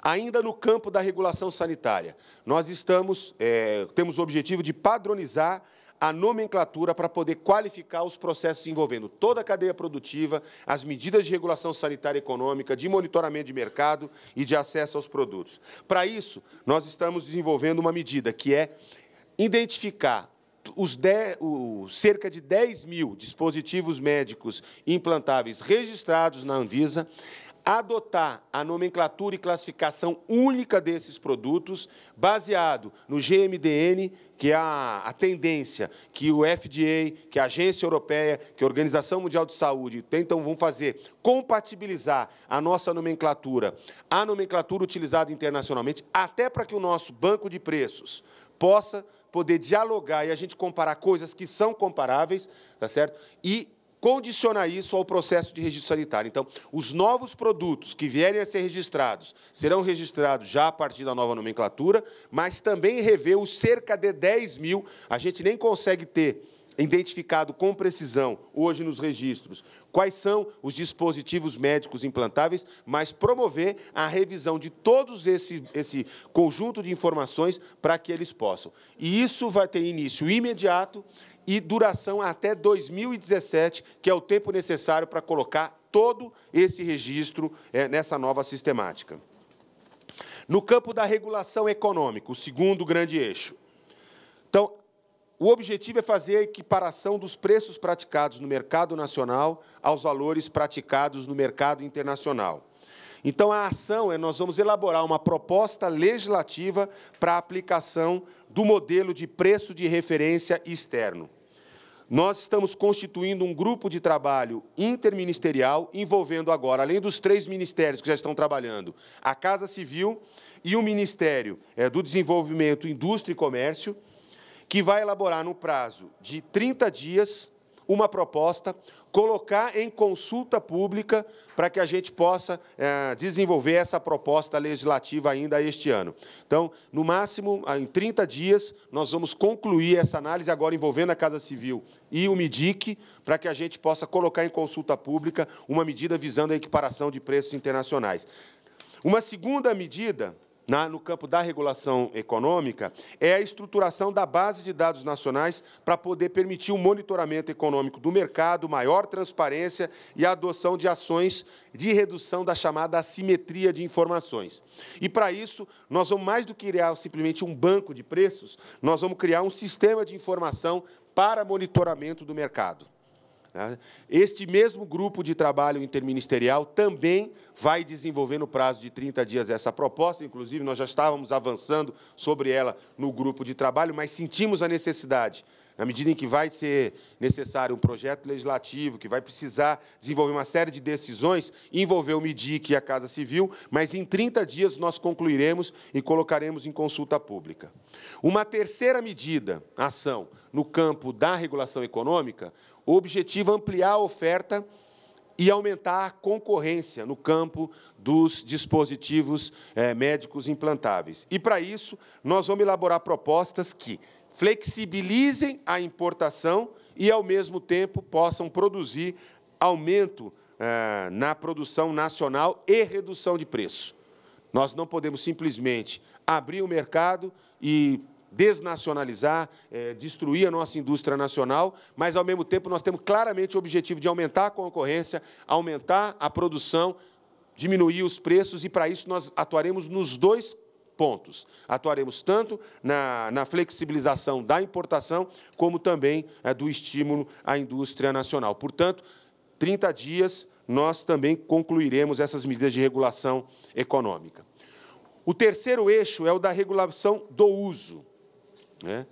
Ainda no campo da regulação sanitária, nós estamos, é, temos o objetivo de padronizar a nomenclatura para poder qualificar os processos envolvendo toda a cadeia produtiva, as medidas de regulação sanitária e econômica, de monitoramento de mercado e de acesso aos produtos. Para isso, nós estamos desenvolvendo uma medida que é identificar os, 10, os cerca de 10 mil dispositivos médicos implantáveis registrados na Anvisa, adotar a nomenclatura e classificação única desses produtos, baseado no GMDN, que é a, tendência que o FDA, que a Agência Europeia, que a Organização Mundial de Saúde tentam vão fazer, compatibilizar a nossa nomenclatura, a nomenclatura utilizada internacionalmente, até para que o nosso banco de preços possa poder dialogar e a gente comparar coisas que são comparáveis, tá certo? E condicionar isso ao processo de registro sanitário. Então, os novos produtos que vierem a ser registrados serão registrados já a partir da nova nomenclatura, mas também rever os cerca de 10 mil. A gente nem consegue ter identificado com precisão, hoje nos registros, quais são os dispositivos médicos implantáveis, mas promover a revisão de todos esse, esse conjunto de informações para que eles possam. E isso vai ter início imediato e duração até 2017, que é o tempo necessário para colocar todo esse registro é, nessa nova sistemática. No campo da regulação econômica, o segundo grande eixo. Então, o objetivo é fazer a equiparação dos preços praticados no mercado nacional aos valores praticados no mercado internacional. Então, a ação é nós vamos elaborar uma proposta legislativa para a aplicação do modelo de preço de referência externo. Nós estamos constituindo um grupo de trabalho interministerial envolvendo agora, além dos três ministérios que já estão trabalhando, a Casa Civil e o Ministério é, do Desenvolvimento, Indústria e Comércio, que vai elaborar no prazo de 30 dias uma proposta, colocar em consulta pública para que a gente possa é, desenvolver essa proposta legislativa ainda este ano. Então, no máximo, em 30 dias, nós vamos concluir essa análise agora envolvendo a Casa Civil e o MIDIC, para que a gente possa colocar em consulta pública uma medida visando a equiparação de preços internacionais. Uma segunda medida na, no campo da regulação econômica é a estruturação da base de dados nacionais para poder permitir o um monitoramento econômico do mercado, maior transparência e a adoção de ações de redução da chamada assimetria de informações. E, para isso, nós vamos, mais do que criar simplesmente um banco de preços, nós vamos criar um sistema de informação para monitoramento do mercado. Né? Este mesmo grupo de trabalho interministerial também vai desenvolver no prazo de 30 dias essa proposta, inclusive nós já estávamos avançando sobre ela no grupo de trabalho, mas sentimos a necessidade na medida em que vai ser necessário um projeto legislativo, que vai precisar desenvolver uma série de decisões, envolver o MIDIC e a Casa Civil, mas em 30 dias nós concluiremos e colocaremos em consulta pública. Uma terceira medida, ação, no campo da regulação econômica, o objetivo é ampliar a oferta e aumentar a concorrência no campo dos dispositivos é, médicos implantáveis. E, para isso, nós vamos elaborar propostas que flexibilizem a importação e, ao mesmo tempo, possam produzir aumento é, na produção nacional e redução de preço. Nós não podemos simplesmente abrir o mercado e desnacionalizar, é, destruir a nossa indústria nacional, mas, ao mesmo tempo, nós temos claramente o objetivo de aumentar a concorrência, aumentar a produção, diminuir os preços, e, para isso, nós atuaremos nos dois pontos. Atuaremos tanto na, na flexibilização da importação, como também é, do estímulo à indústria nacional. Portanto, 30 dias, nós também concluiremos essas medidas de regulação econômica. O terceiro eixo é o da regulação do uso. Né?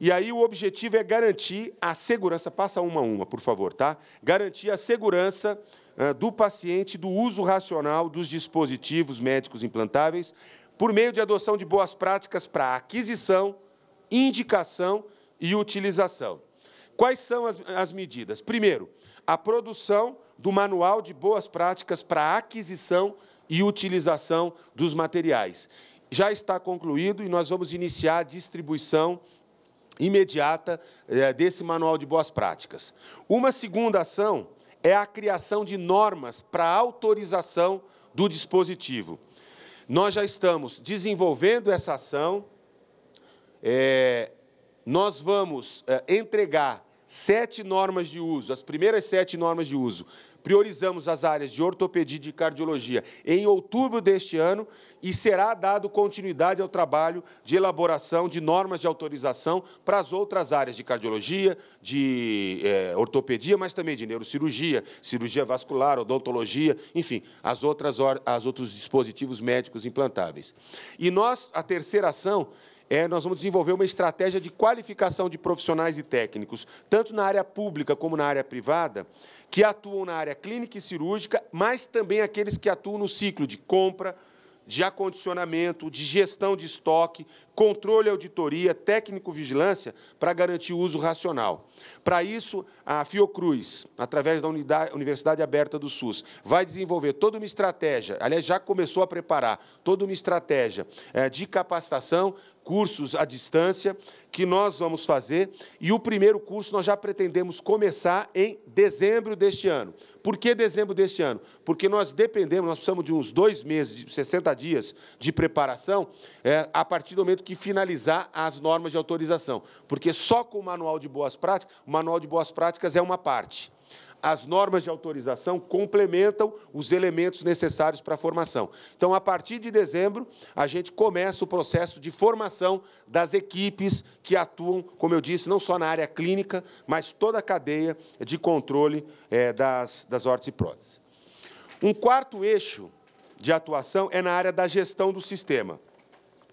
E aí o objetivo é garantir a segurança, passa uma a uma, por favor, tá? Garantir a segurança uh, do paciente do uso racional dos dispositivos médicos implantáveis por meio de adoção de boas práticas para aquisição, indicação e utilização. Quais são as, as medidas? Primeiro, a produção do manual de boas práticas para aquisição e utilização dos materiais já está concluído e nós vamos iniciar a distribuição imediata é, desse manual de boas práticas. Uma segunda ação é a criação de normas para autorização do dispositivo. Nós já estamos desenvolvendo essa ação, é, nós vamos é, entregar sete normas de uso, as primeiras sete normas de uso, priorizamos as áreas de ortopedia e de cardiologia em outubro deste ano e será dado continuidade ao trabalho de elaboração de normas de autorização para as outras áreas de cardiologia, de é, ortopedia, mas também de neurocirurgia, cirurgia vascular, odontologia, enfim, as outras as outros dispositivos médicos implantáveis. E nós, a terceira ação é, nós vamos desenvolver uma estratégia de qualificação de profissionais e técnicos, tanto na área pública como na área privada, que atuam na área clínica e cirúrgica, mas também aqueles que atuam no ciclo de compra, de acondicionamento, de gestão de estoque, controle auditoria, técnico-vigilância, para garantir o uso racional. Para isso, a Fiocruz, através da Universidade Aberta do SUS, vai desenvolver toda uma estratégia, aliás, já começou a preparar toda uma estratégia é, de capacitação, cursos à distância, que nós vamos fazer, e o primeiro curso nós já pretendemos começar em dezembro deste ano. Por que dezembro deste ano? Porque nós dependemos, nós precisamos de uns dois meses, de 60 dias de preparação, é, a partir do momento que finalizar as normas de autorização. Porque só com o manual de boas práticas, o manual de boas práticas é uma parte as normas de autorização complementam os elementos necessários para a formação. Então, a partir de dezembro, a gente começa o processo de formação das equipes que atuam, como eu disse, não só na área clínica, mas toda a cadeia de controle é, das, das órteses e próteses. Um quarto eixo de atuação é na área da gestão do sistema.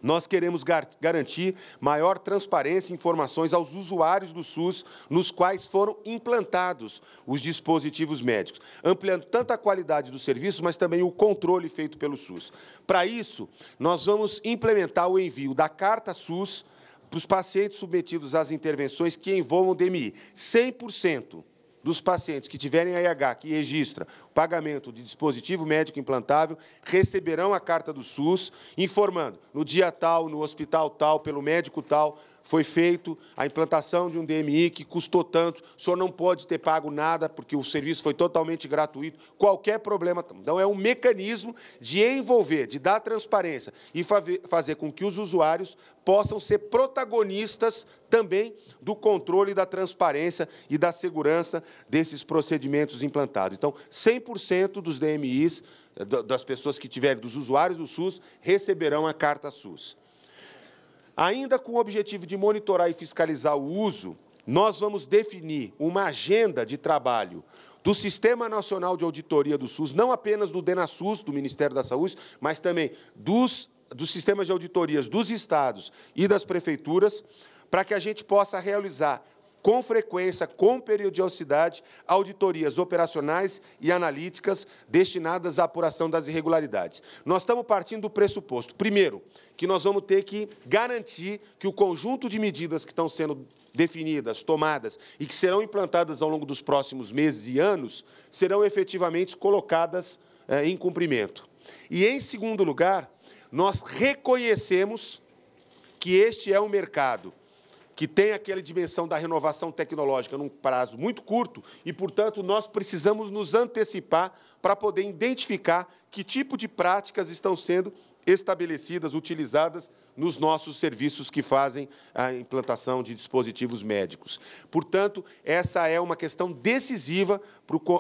Nós queremos gar garantir maior transparência e informações aos usuários do SUS, nos quais foram implantados os dispositivos médicos, ampliando tanto a qualidade do serviço, mas também o controle feito pelo SUS. Para isso, nós vamos implementar o envio da carta SUS para os pacientes submetidos às intervenções que envolvam DMI. 100% dos pacientes que tiverem AIH que registra o pagamento de dispositivo médico implantável receberão a carta do SUS informando no dia tal, no hospital tal, pelo médico tal, foi feito a implantação de um DMI que custou tanto, o senhor não pode ter pago nada, porque o serviço foi totalmente gratuito, qualquer problema. Então, é um mecanismo de envolver, de dar transparência e fazer com que os usuários possam ser protagonistas também do controle da transparência e da segurança desses procedimentos implantados. Então, 100% dos DMIs, eh, das pessoas que tiverem, dos usuários do SUS, receberão a carta SUS. Ainda com o objetivo de monitorar e fiscalizar o uso, nós vamos definir uma agenda de trabalho do Sistema Nacional de Auditoria do SUS, não apenas do DENASUS, do Ministério da Saúde, mas também dos, dos sistemas de auditorias dos estados e das prefeituras, para que a gente possa realizar com frequência, com periodicidade, auditorias operacionais e analíticas destinadas à apuração das irregularidades. Nós estamos partindo do pressuposto, primeiro, que nós vamos ter que garantir que o conjunto de medidas que estão sendo definidas, tomadas e que serão implantadas ao longo dos próximos meses e anos serão efetivamente colocadas eh, em cumprimento. E, em segundo lugar, nós reconhecemos que este é um mercado que tem aquela dimensão da renovação tecnológica num prazo muito curto e, portanto, nós precisamos nos antecipar para poder identificar que tipo de práticas estão sendo estabelecidas, utilizadas nos nossos serviços que fazem a implantação de dispositivos médicos. Portanto, essa é uma questão decisiva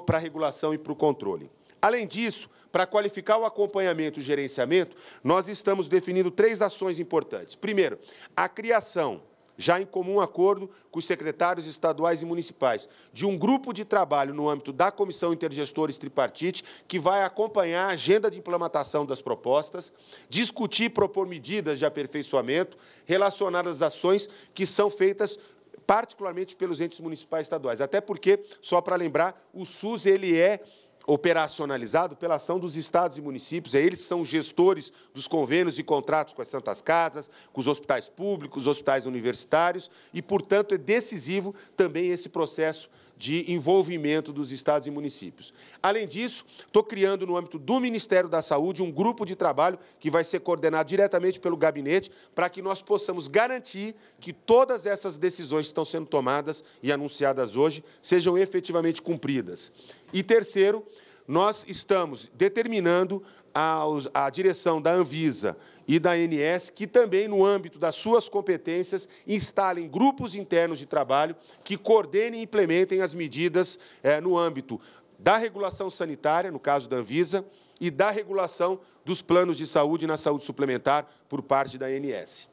para a regulação e para o controle. Além disso, para qualificar o acompanhamento e o gerenciamento, nós estamos definindo três ações importantes. Primeiro, a criação já em comum acordo com os secretários estaduais e municipais, de um grupo de trabalho no âmbito da Comissão Intergestores Tripartite, que vai acompanhar a agenda de implementação das propostas, discutir e propor medidas de aperfeiçoamento relacionadas às ações que são feitas particularmente pelos entes municipais e estaduais. Até porque, só para lembrar, o SUS ele é operacionalizado pela ação dos estados e municípios. É eles são gestores dos convênios e contratos com as santas casas, com os hospitais públicos, os hospitais universitários, e, portanto, é decisivo também esse processo de envolvimento dos estados e municípios. Além disso, estou criando no âmbito do Ministério da Saúde um grupo de trabalho que vai ser coordenado diretamente pelo gabinete para que nós possamos garantir que todas essas decisões que estão sendo tomadas e anunciadas hoje sejam efetivamente cumpridas. E terceiro, nós estamos determinando a, direção da Anvisa e da ANS, que também, no âmbito das suas competências, instalem grupos internos de trabalho que coordenem e implementem as medidas é, no âmbito da regulação sanitária, no caso da Anvisa, e da regulação dos planos de saúde na saúde suplementar por parte da ANS.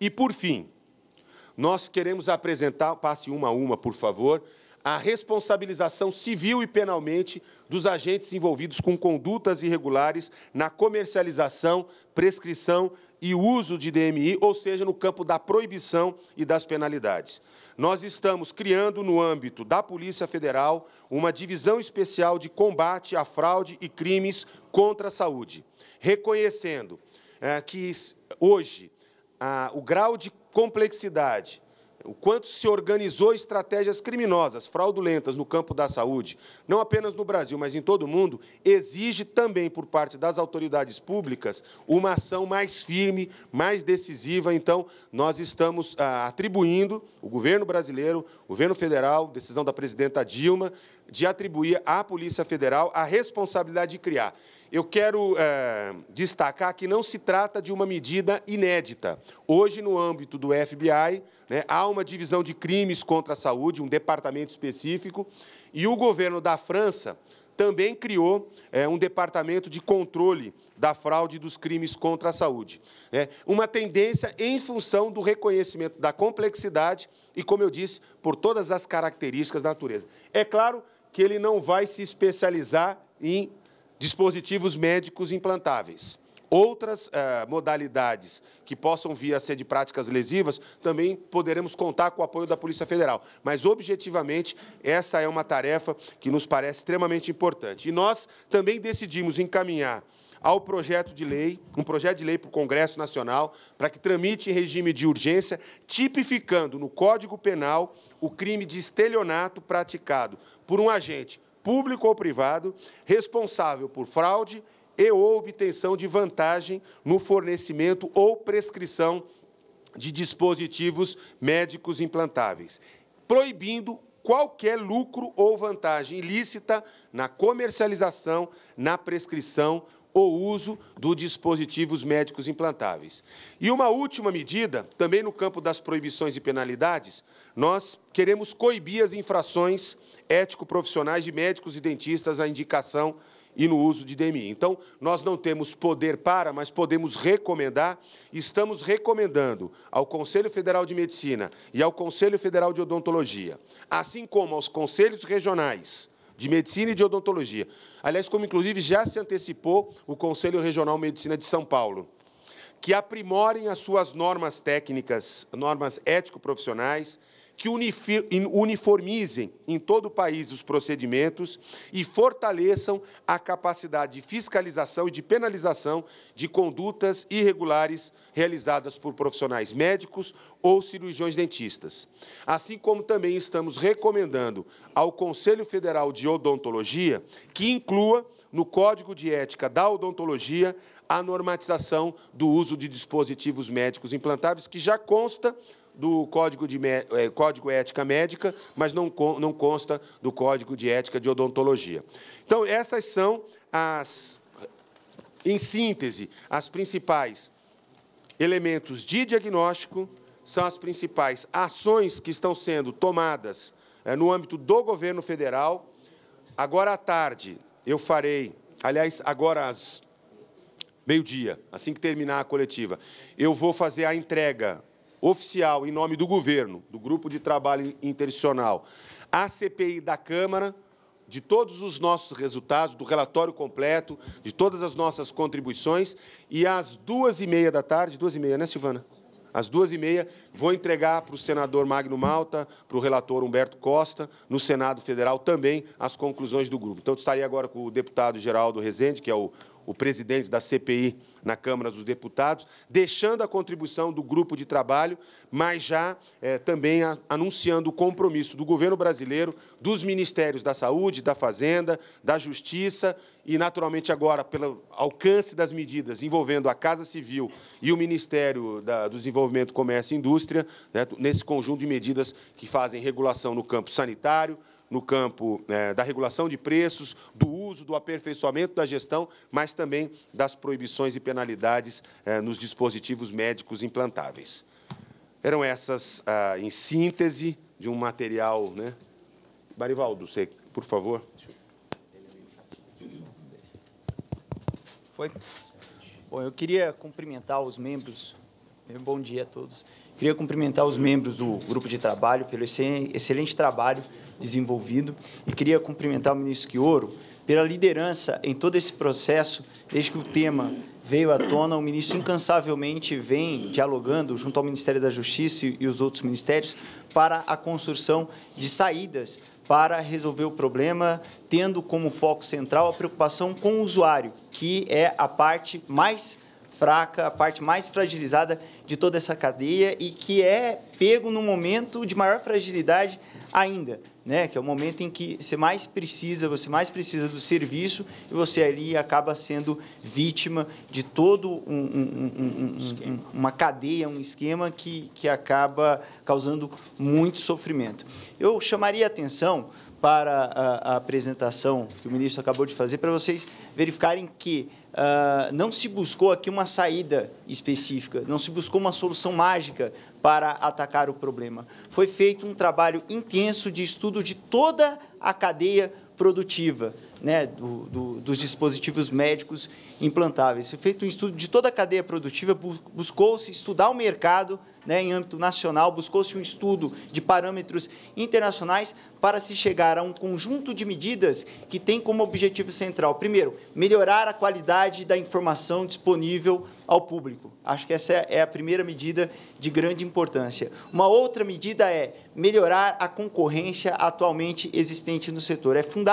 E, por fim, nós queremos apresentar, passe uma a uma, por favor, a responsabilização civil e penalmente dos agentes envolvidos com condutas irregulares na comercialização, prescrição e uso de DMI, ou seja, no campo da proibição e das penalidades. Nós estamos criando, no âmbito da Polícia Federal, uma divisão especial de combate à fraude e crimes contra a saúde, reconhecendo é, que hoje a, o grau de complexidade o quanto se organizou estratégias criminosas, fraudulentas no campo da saúde, não apenas no Brasil, mas em todo o mundo, exige também, por parte das autoridades públicas, uma ação mais firme, mais decisiva. Então, nós estamos ah, atribuindo, o governo brasileiro, o governo federal, decisão da presidenta Dilma, de atribuir à Polícia Federal a responsabilidade de criar. Eu quero é, destacar que não se trata de uma medida inédita. Hoje, no âmbito do FBI, né, há uma divisão de crimes contra a saúde, um departamento específico, e o governo da França também criou é, um departamento de controle da fraude e dos crimes contra a saúde. É uma tendência em função do reconhecimento da complexidade e, como eu disse, por todas as características da natureza. É claro que ele não vai se especializar em dispositivos médicos implantáveis. Outras eh, modalidades que possam vir a ser de práticas lesivas, também poderemos contar com o apoio da Polícia Federal. Mas, objetivamente, essa é uma tarefa que nos parece extremamente importante. E nós também decidimos encaminhar ao projeto de lei, um projeto de lei para o Congresso Nacional, para que tramite em regime de urgência, tipificando no Código Penal o crime de estelionato praticado por um agente público ou privado, responsável por fraude e ou obtenção de vantagem no fornecimento ou prescrição de dispositivos médicos implantáveis, proibindo qualquer lucro ou vantagem ilícita na comercialização, na prescrição ou uso dos dispositivos médicos implantáveis. E uma última medida, também no campo das proibições e penalidades, nós queremos coibir as infrações ético-profissionais de médicos e dentistas à indicação e no uso de DMI. Então, nós não temos poder para, mas podemos recomendar. Estamos recomendando ao Conselho Federal de Medicina e ao Conselho Federal de Odontologia, assim como aos conselhos regionais de Medicina e de Odontologia. Aliás, como inclusive já se antecipou o Conselho Regional de Medicina de São Paulo, que aprimorem as suas normas técnicas, normas ético-profissionais, que uniformizem em todo o país os procedimentos e fortaleçam a capacidade de fiscalização e de penalização de condutas irregulares realizadas por profissionais médicos ou cirurgiões dentistas. Assim como também estamos recomendando ao Conselho Federal de Odontologia que inclua no Código de Ética da Odontologia a normatização do uso de dispositivos médicos implantáveis, que já consta do Código de é, Código Ética Médica, mas não, não consta do Código de Ética de Odontologia. Então, essas são as, em síntese, as principais elementos de diagnóstico, são as principais ações que estão sendo tomadas é, no âmbito do governo federal. Agora à tarde, eu farei, aliás, agora às meio-dia, assim que terminar a coletiva, eu vou fazer a entrega oficial, em nome do governo, do Grupo de Trabalho Interinstitucional, à CPI da Câmara, de todos os nossos resultados, do relatório completo, de todas as nossas contribuições, e às duas e meia da tarde, duas e meia, né, Silvana? Às duas e meia, vou entregar para o senador Magno Malta, para o relator Humberto Costa, no Senado Federal, também as conclusões do grupo. Então, estarei agora com o deputado Geraldo Rezende, que é o, o presidente da CPI na Câmara dos Deputados, deixando a contribuição do grupo de trabalho, mas já é, também a, anunciando o compromisso do governo brasileiro, dos ministérios da Saúde, da Fazenda, da Justiça e, naturalmente, agora, pelo alcance das medidas envolvendo a Casa Civil e o Ministério da, do Desenvolvimento, Comércio e Indústria, né, nesse conjunto de medidas que fazem regulação no campo sanitário, no campo é, da regulação de preços, do uso do aperfeiçoamento da gestão, mas também das proibições e penalidades eh, nos dispositivos médicos implantáveis. Eram essas, ah, em síntese, de um material. Né? Barivaldo, você, por favor. Foi? Bom, eu queria cumprimentar os membros. Bom dia a todos. Queria cumprimentar os membros do grupo de trabalho pelo excelente trabalho desenvolvido e queria cumprimentar o ministro Quioro pela liderança em todo esse processo, desde que o tema veio à tona, o ministro incansavelmente vem dialogando junto ao Ministério da Justiça e os outros ministérios para a construção de saídas para resolver o problema, tendo como foco central a preocupação com o usuário, que é a parte mais fraca, a parte mais fragilizada de toda essa cadeia e que é pego no momento de maior fragilidade ainda né? que é o momento em que você mais precisa, você mais precisa do serviço e você ali acaba sendo vítima de todo um, um, um, uma cadeia, um esquema que, que acaba causando muito sofrimento. Eu chamaria a atenção para a, a apresentação que o ministro acabou de fazer, para vocês verificarem que Uh, não se buscou aqui uma saída específica, não se buscou uma solução mágica para atacar o problema. Foi feito um trabalho intenso de estudo de toda a cadeia produtiva né, do, do, dos dispositivos médicos implantáveis. Foi feito um estudo de toda a cadeia produtiva, buscou-se estudar o mercado né, em âmbito nacional, buscou-se um estudo de parâmetros internacionais para se chegar a um conjunto de medidas que tem como objetivo central, primeiro, melhorar a qualidade da informação disponível ao público. Acho que essa é a primeira medida de grande importância. Uma outra medida é melhorar a concorrência atualmente existente no setor. É fundamental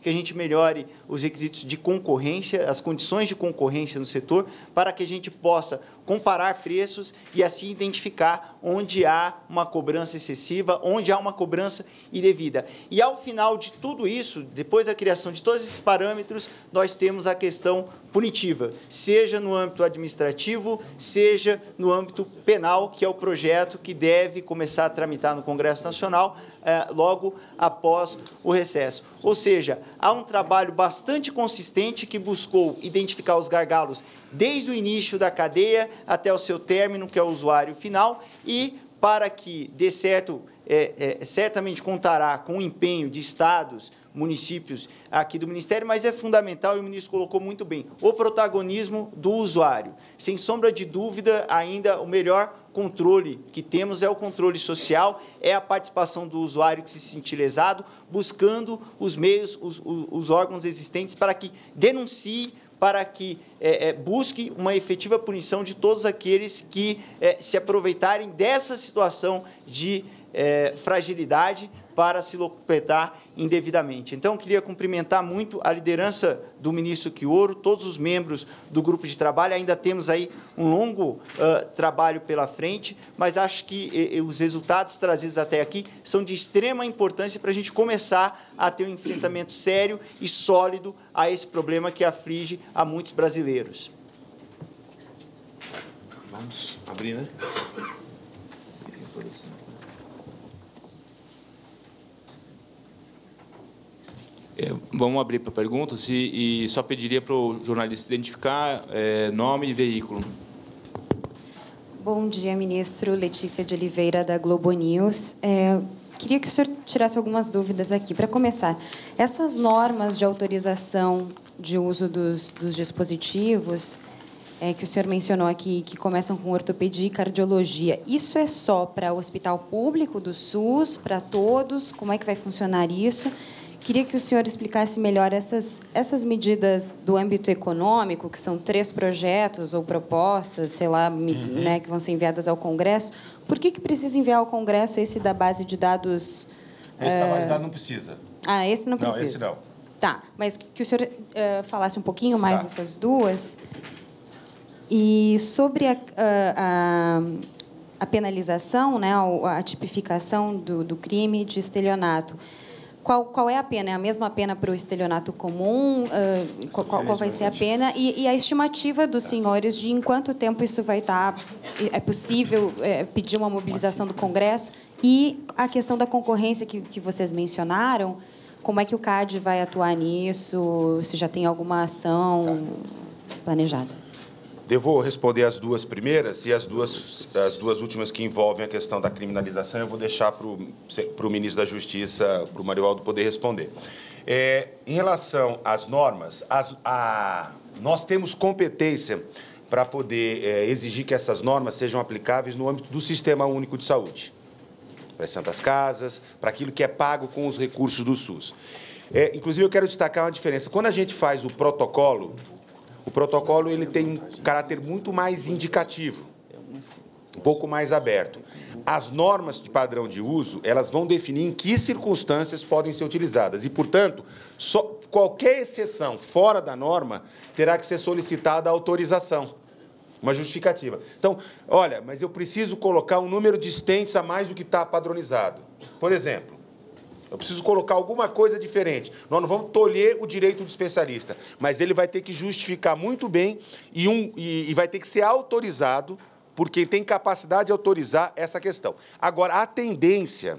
que a gente melhore os requisitos de concorrência, as condições de concorrência no setor, para que a gente possa comparar preços e assim identificar onde há uma cobrança excessiva, onde há uma cobrança indevida. E ao final de tudo isso, depois da criação de todos esses parâmetros, nós temos a questão punitiva, seja no âmbito administrativo, seja no âmbito penal, que é o projeto que deve começar a tramitar no Congresso Nacional eh, logo após o recesso. Ou seja, há um trabalho bastante consistente que buscou identificar os gargalos desde o início da cadeia até o seu término, que é o usuário final, e para que dê certo, é, é, certamente contará com o empenho de estados, municípios aqui do Ministério, mas é fundamental, e o ministro colocou muito bem, o protagonismo do usuário. Sem sombra de dúvida, ainda o melhor controle que temos é o controle social, é a participação do usuário que se sente lesado, buscando os meios, os, os órgãos existentes para que denuncie para que é, é, busque uma efetiva punição de todos aqueles que é, se aproveitarem dessa situação de é, fragilidade para se locutar indevidamente. Então, queria cumprimentar muito a liderança do ministro Quioro, todos os membros do grupo de trabalho. Ainda temos aí um longo uh, trabalho pela frente, mas acho que os resultados trazidos até aqui são de extrema importância para a gente começar a ter um enfrentamento sério e sólido a esse problema que aflige a muitos brasileiros. Vamos abrir, né? É, vamos abrir para perguntas e, e, só pediria para o jornalista identificar é, nome e veículo. Bom dia, ministro. Letícia de Oliveira, da Globo News. É, queria que o senhor tirasse algumas dúvidas aqui. Para começar, essas normas de autorização de uso dos, dos dispositivos é, que o senhor mencionou aqui, que começam com ortopedia e cardiologia, isso é só para o hospital público do SUS, para todos? Como é que vai funcionar isso? Queria que o senhor explicasse melhor essas, essas medidas do âmbito econômico, que são três projetos ou propostas, sei lá, uhum. né, que vão ser enviadas ao Congresso. Por que, que precisa enviar ao Congresso esse da base de dados? Esse é... da base de dados não precisa. Ah, esse não precisa. Não, esse não. Tá, mas que o senhor uh, falasse um pouquinho mais tá. dessas duas. E sobre a, a, a penalização, né, a tipificação do, do crime de estelionato. Qual, qual é a pena? É a mesma pena para o estelionato comum? Uh, qual, qual, vai ser a pena? E, e, a estimativa dos senhores de em quanto tempo isso vai estar? Tá, é possível é, pedir uma mobilização do Congresso? E a questão da concorrência que, que vocês mencionaram, como é que o CAD vai atuar nisso? Se já tem alguma ação tá. planejada? Devo responder as duas primeiras e as duas, as duas últimas que envolvem a questão da criminalização, eu vou deixar para o ministro da Justiça, para o Marivaldo, poder responder. É, em relação às normas, as, a, nós temos competência para poder é, exigir que essas normas sejam aplicáveis no âmbito do Sistema Único de Saúde, para as Santas Casas, para aquilo que é pago com os recursos do SUS. É, inclusive, eu quero destacar uma diferença. Quando a gente faz o protocolo, o protocolo ele tem um caráter muito mais indicativo, um pouco mais aberto. As normas de padrão de uso, elas vão definir em que circunstâncias podem ser utilizadas. E, portanto, só, qualquer exceção fora da norma terá que ser solicitada a autorização, uma justificativa. Então, olha, mas eu preciso colocar um número de estentes a mais do que está padronizado. Por exemplo, eu preciso colocar alguma coisa diferente. Nós não vamos tolher o direito do especialista, mas ele vai ter que justificar muito bem e, um, e, e vai ter que ser autorizado por quem tem capacidade de autorizar essa questão. Agora, a tendência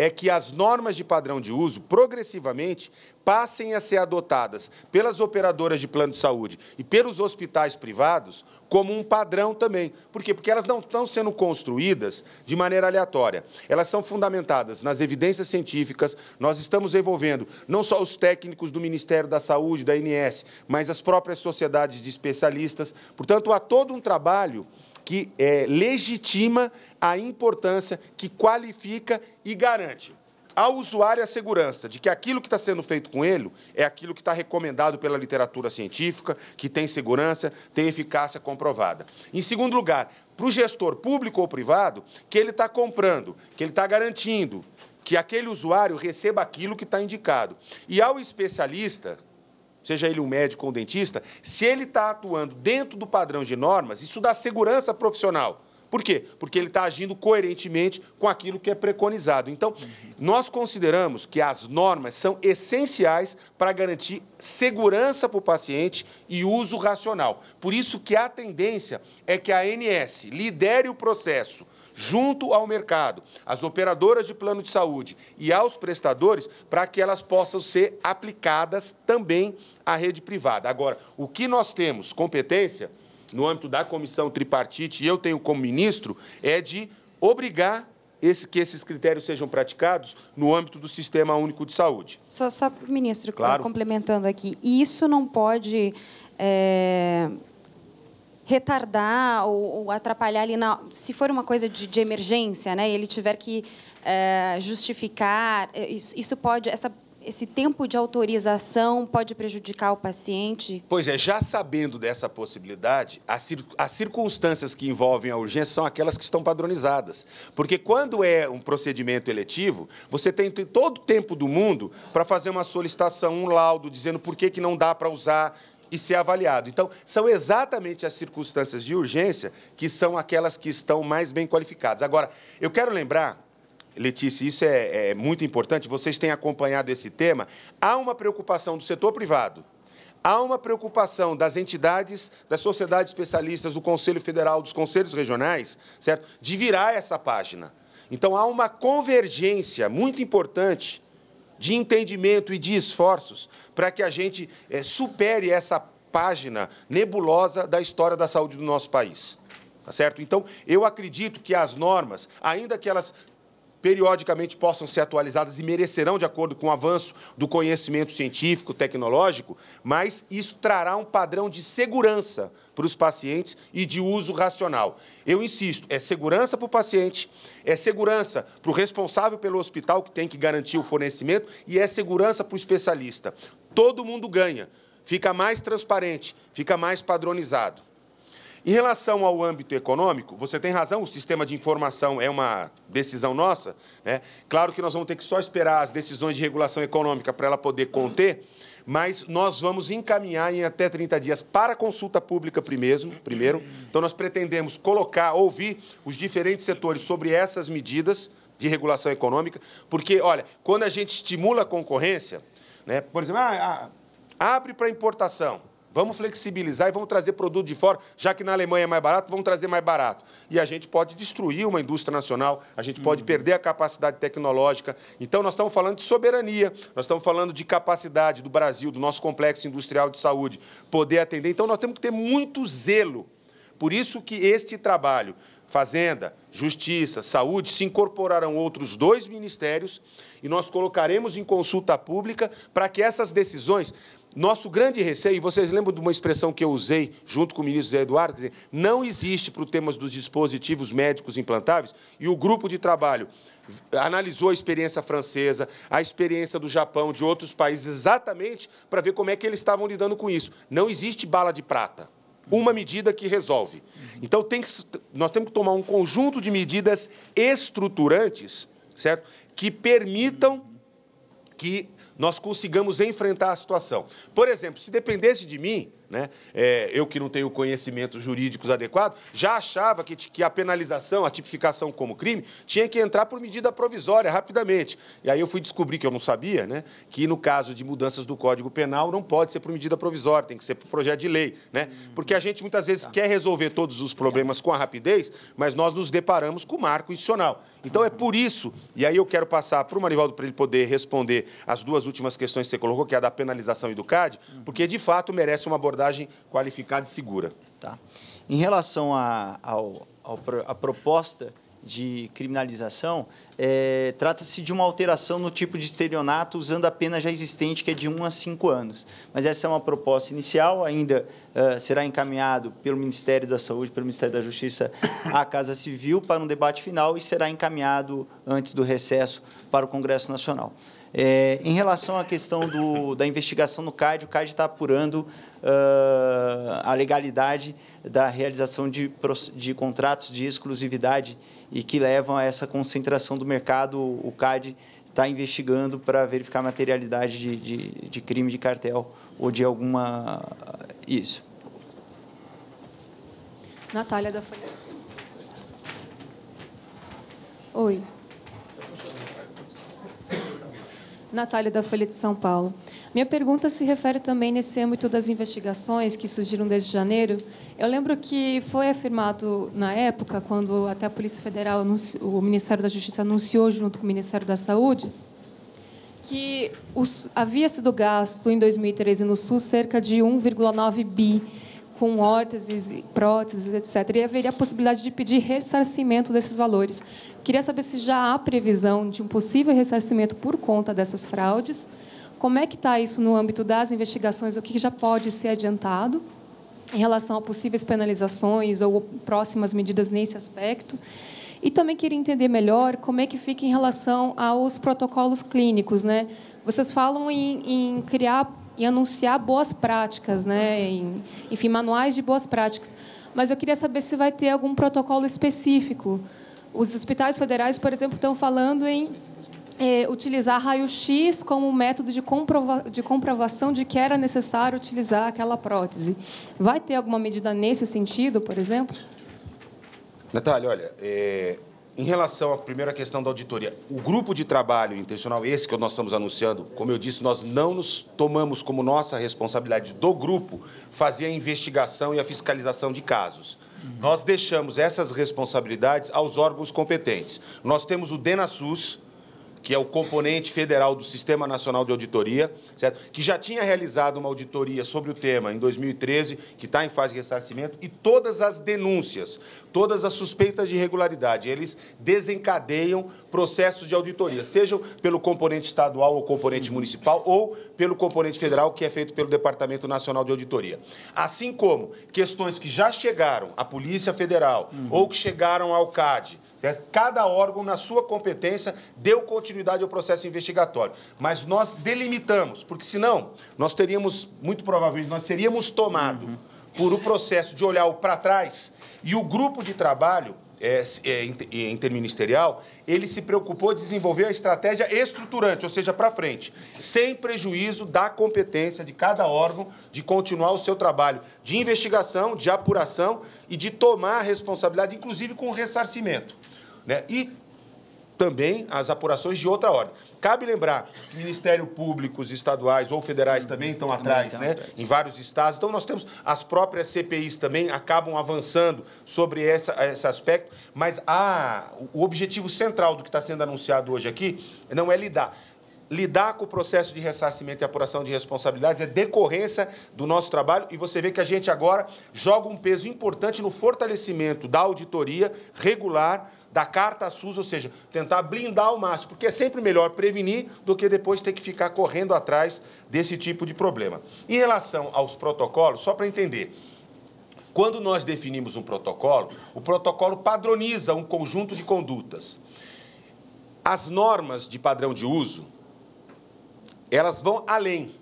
é que as normas de padrão de uso, progressivamente, passem a ser adotadas pelas operadoras de plano de saúde e pelos hospitais privados como um padrão também. Por quê? Porque elas não estão sendo construídas de maneira aleatória. Elas são fundamentadas nas evidências científicas. Nós estamos envolvendo não só os técnicos do Ministério da Saúde, da INS, mas as próprias sociedades de especialistas. Portanto, há todo um trabalho que é, legitima a importância, que qualifica e garante ao usuário a segurança de que aquilo que está sendo feito com ele é aquilo que está recomendado pela literatura científica, que tem segurança, tem eficácia comprovada. Em segundo lugar, para o gestor público ou privado, que ele está comprando, que ele está garantindo que aquele usuário receba aquilo que está indicado. E ao especialista, seja ele um médico ou um dentista, se ele está atuando dentro do padrão de normas, isso dá segurança profissional. Por quê? Porque ele está agindo coerentemente com aquilo que é preconizado. Então, nós consideramos que as normas são essenciais para garantir segurança para o paciente e uso racional. Por isso que a tendência é que a ANS lidere o processo junto ao mercado, às operadoras de plano de saúde e aos prestadores, para que elas possam ser aplicadas também à rede privada. Agora, o que nós temos competência no âmbito da comissão tripartite, e eu tenho como ministro, é de obrigar esse, que esses critérios sejam praticados no âmbito do Sistema Único de Saúde. Só, só ministro, claro. complementando aqui, isso não pode é, retardar ou, ou, atrapalhar ali, na, se for uma coisa de, de emergência, né, ele tiver que é, justificar, é, isso, isso pode, essa esse tempo de autorização pode prejudicar o paciente? Pois é, já sabendo dessa possibilidade, as, as, circunstâncias que envolvem a urgência são aquelas que estão padronizadas. Porque quando é um procedimento eletivo, você tem todo o tempo do mundo para fazer uma solicitação, um laudo, dizendo por que, que não dá para usar e ser avaliado. Então, são exatamente as circunstâncias de urgência que são aquelas que estão mais bem qualificadas. Agora, eu quero lembrar Letícia, isso é, é muito importante, vocês têm acompanhado esse tema. Há uma preocupação do setor privado, há uma preocupação das entidades, das sociedades especialistas, do Conselho Federal, dos conselhos regionais, certo? de virar essa página. Então, há uma convergência muito importante de entendimento e de esforços para que a gente é, supere essa página nebulosa da história da saúde do nosso país. Tá certo? Então, eu acredito que as normas, ainda que elas periodicamente possam ser atualizadas e merecerão de acordo com o avanço do conhecimento científico, tecnológico, mas isso trará um padrão de segurança para os pacientes e de uso racional. Eu insisto, é segurança para o paciente, é segurança para o responsável pelo hospital que tem que garantir o fornecimento e é segurança para o especialista. Todo mundo ganha, fica mais transparente, fica mais padronizado. Em relação ao âmbito econômico, você tem razão, o sistema de informação é uma decisão nossa. Né? Claro que nós vamos ter que só esperar as decisões de regulação econômica para ela poder conter, mas nós vamos encaminhar em até 30 dias para consulta pública primeiro, primeiro. Então, nós pretendemos colocar, ouvir os diferentes setores sobre essas medidas de regulação econômica, porque, olha, quando a gente estimula a concorrência, né, por exemplo, ah, ah, abre para importação, Vamos flexibilizar e vamos trazer produto de fora, já que na Alemanha é mais barato, vamos trazer mais barato. E a gente pode destruir uma indústria nacional, a gente pode perder a capacidade tecnológica. Então, nós estamos falando de soberania, nós estamos falando de capacidade do Brasil, do nosso complexo industrial de saúde, poder atender. Então, nós temos que ter muito zelo. Por isso que este trabalho, Fazenda, Justiça, Saúde, se incorporarão outros dois ministérios e nós colocaremos em consulta pública para que essas decisões nosso grande receio, vocês lembram de uma expressão que eu usei junto com o ministro Zé Eduardo, dizer, não existe para o tema dos dispositivos médicos implantáveis, e o grupo de trabalho analisou a experiência francesa, a experiência do Japão, de outros países, exatamente para ver como é que eles estavam lidando com isso. Não existe bala de prata. Uma medida que resolve. Então, tem que, nós temos que tomar um conjunto de medidas estruturantes, certo? Que permitam que nós consigamos enfrentar a situação. Por exemplo, se dependesse de mim, né, é, eu que não tenho conhecimentos jurídicos adequados, já achava que, que a penalização, a tipificação como crime, tinha que entrar por medida provisória, rapidamente. E aí eu fui descobrir que eu não sabia, né, que no caso de mudanças do Código Penal não pode ser por medida provisória, tem que ser por projeto de lei. Né? Porque a gente muitas vezes quer resolver todos os problemas com a rapidez, mas nós nos deparamos com o marco institucional. Então é por isso, e aí eu quero passar para o Marivaldo para ele poder responder as duas últimas questões que você colocou, que é a da penalização e do CAD, porque de fato merece uma abordagem qualificada e segura. Tá. Em relação à proposta de criminalização, é, trata-se de uma alteração no tipo de estelionato usando a pena já existente, que é de 1 a 5 anos. Mas essa é uma proposta inicial, ainda uh, será encaminhado pelo Ministério da Saúde, pelo Ministério da Justiça à Casa Civil para um debate final e será encaminhado antes do recesso para o Congresso Nacional. É, em relação à questão do, da investigação no CAD, o CAD está apurando uh, a legalidade da realização de, de contratos de exclusividade e que levam a essa concentração do mercado. O CAD está investigando para verificar a materialidade de, de, de crime de cartel ou de alguma. Isso. Natália da Folha. Oi. Natália, da Folha de São Paulo. Minha pergunta se refere também nesse âmbito das investigações que surgiram desde janeiro. Eu lembro que foi afirmado na época, quando até a Polícia Federal, o Ministério da Justiça anunciou junto com o Ministério da Saúde, que os, havia sido gasto em 2013 no SUS cerca de 1,9 bi com órteses, próteses, etc. E haveria a possibilidade de pedir ressarcimento desses valores. Queria saber se já há previsão de um possível ressarcimento por conta dessas fraudes. Como é que está isso no âmbito das investigações? O que já pode ser adiantado em relação a possíveis penalizações ou próximas medidas nesse aspecto? E também queria entender melhor como é que fica em relação aos protocolos clínicos, né? Vocês falam em, em criar em anunciar boas práticas, né? Em, enfim, manuais de boas práticas. Mas eu queria saber se vai ter algum protocolo específico. Os hospitais federais, por exemplo, estão falando em é, utilizar raio-x como método de, comprova de comprovação de que era necessário utilizar aquela prótese. Vai ter alguma medida nesse sentido, por exemplo? Natália, olha, é, em relação à primeira questão da auditoria, o grupo de trabalho intencional, esse que nós estamos anunciando, como eu disse, nós não nos tomamos como nossa responsabilidade do grupo fazer a investigação e a fiscalização de casos. Uhum. Nós deixamos essas responsabilidades aos órgãos competentes. Nós temos o DENASUS, que é o componente federal do Sistema Nacional de Auditoria, certo? que já tinha realizado uma auditoria sobre o tema em 2013, que está em fase de ressarcimento, e todas as denúncias, todas as suspeitas de irregularidade, eles desencadeiam processos de auditoria, sejam pelo componente estadual ou componente municipal, ou pelo componente federal, que é feito pelo Departamento Nacional de Auditoria. Assim como questões que já chegaram à Polícia Federal uhum. ou que chegaram ao CAD, Certo? Cada órgão, na sua competência, deu continuidade ao processo investigatório. Mas nós delimitamos, porque senão nós teríamos, muito provavelmente, nós seríamos tomados uhum. por o processo de olhar para trás e o grupo de trabalho é, é, interministerial, ele se preocupou de desenvolver a estratégia estruturante, ou seja, para frente, sem prejuízo da competência de cada órgão de continuar o seu trabalho de investigação, de apuração e de tomar a responsabilidade, inclusive com ressarcimento. Né? E também as apurações de outra ordem. Cabe lembrar que Ministério Públicos estaduais ou federais também estão atrás, né? Em vários estados. Então, nós temos as próprias CPIs também acabam avançando sobre essa, esse aspecto, mas a, o objetivo central do que está sendo anunciado hoje aqui não é lidar lidar com o processo de ressarcimento e apuração de responsabilidades é decorrência do nosso trabalho e você vê que a gente agora joga um peso importante no fortalecimento da auditoria regular da carta SUS, ou seja, tentar blindar ao máximo, porque é sempre melhor prevenir do que depois ter que ficar correndo atrás desse tipo de problema. Em relação aos protocolos, só para entender, quando nós definimos um protocolo, o protocolo padroniza um conjunto de condutas. As normas de padrão de uso, elas vão além.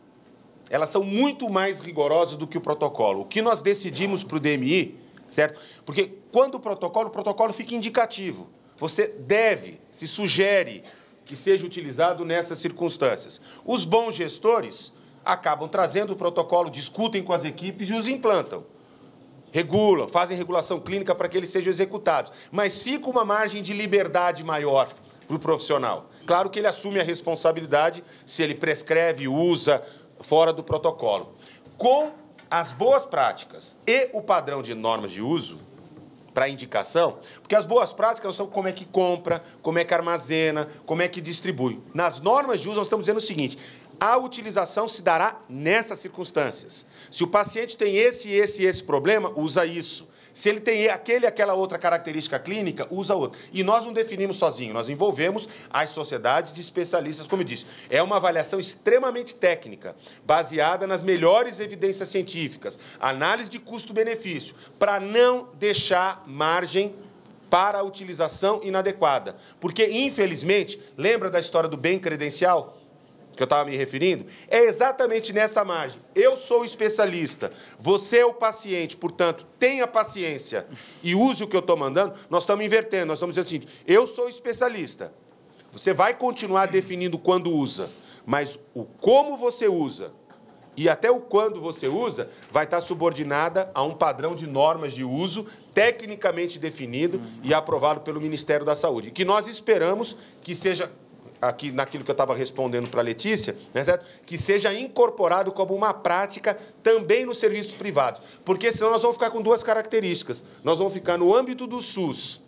Elas são muito mais rigorosas do que o protocolo. O que nós decidimos para o DMI certo? Porque quando o protocolo, o protocolo fica indicativo. Você deve, se sugere que seja utilizado nessas circunstâncias. Os bons gestores acabam trazendo o protocolo, discutem com as equipes e os implantam. Regulam, fazem regulação clínica para que eles sejam executados. Mas fica uma margem de liberdade maior para o profissional. Claro que ele assume a responsabilidade se ele prescreve, usa fora do protocolo. Com as boas práticas e o padrão de normas de uso para indicação, porque as boas práticas são como é que compra, como é que armazena, como é que distribui. Nas normas de uso, nós estamos dizendo o seguinte: a utilização se dará nessas circunstâncias. Se o paciente tem esse, esse e esse problema, usa isso. Se ele tem aquele aquela outra característica clínica, usa outra. E nós não definimos sozinho, nós envolvemos as sociedades de especialistas, como disse. É uma avaliação extremamente técnica, baseada nas melhores evidências científicas, análise de custo-benefício, para não deixar margem para a utilização inadequada. Porque, infelizmente, lembra da história do bem credencial? Que eu estava me referindo, é exatamente nessa margem. Eu sou o especialista, você é o paciente, portanto, tenha paciência e use o que eu estou mandando. Nós estamos invertendo, nós estamos dizendo o seguinte: eu sou o especialista. Você vai continuar definindo quando usa, mas o como você usa e até o quando você usa vai estar subordinada a um padrão de normas de uso tecnicamente definido e aprovado pelo Ministério da Saúde, que nós esperamos que seja aqui naquilo que eu estava respondendo para a Letícia, né, certo? que seja incorporado como uma prática também nos serviços privados. Porque senão nós vamos ficar com duas características. Nós vamos ficar no âmbito do SUS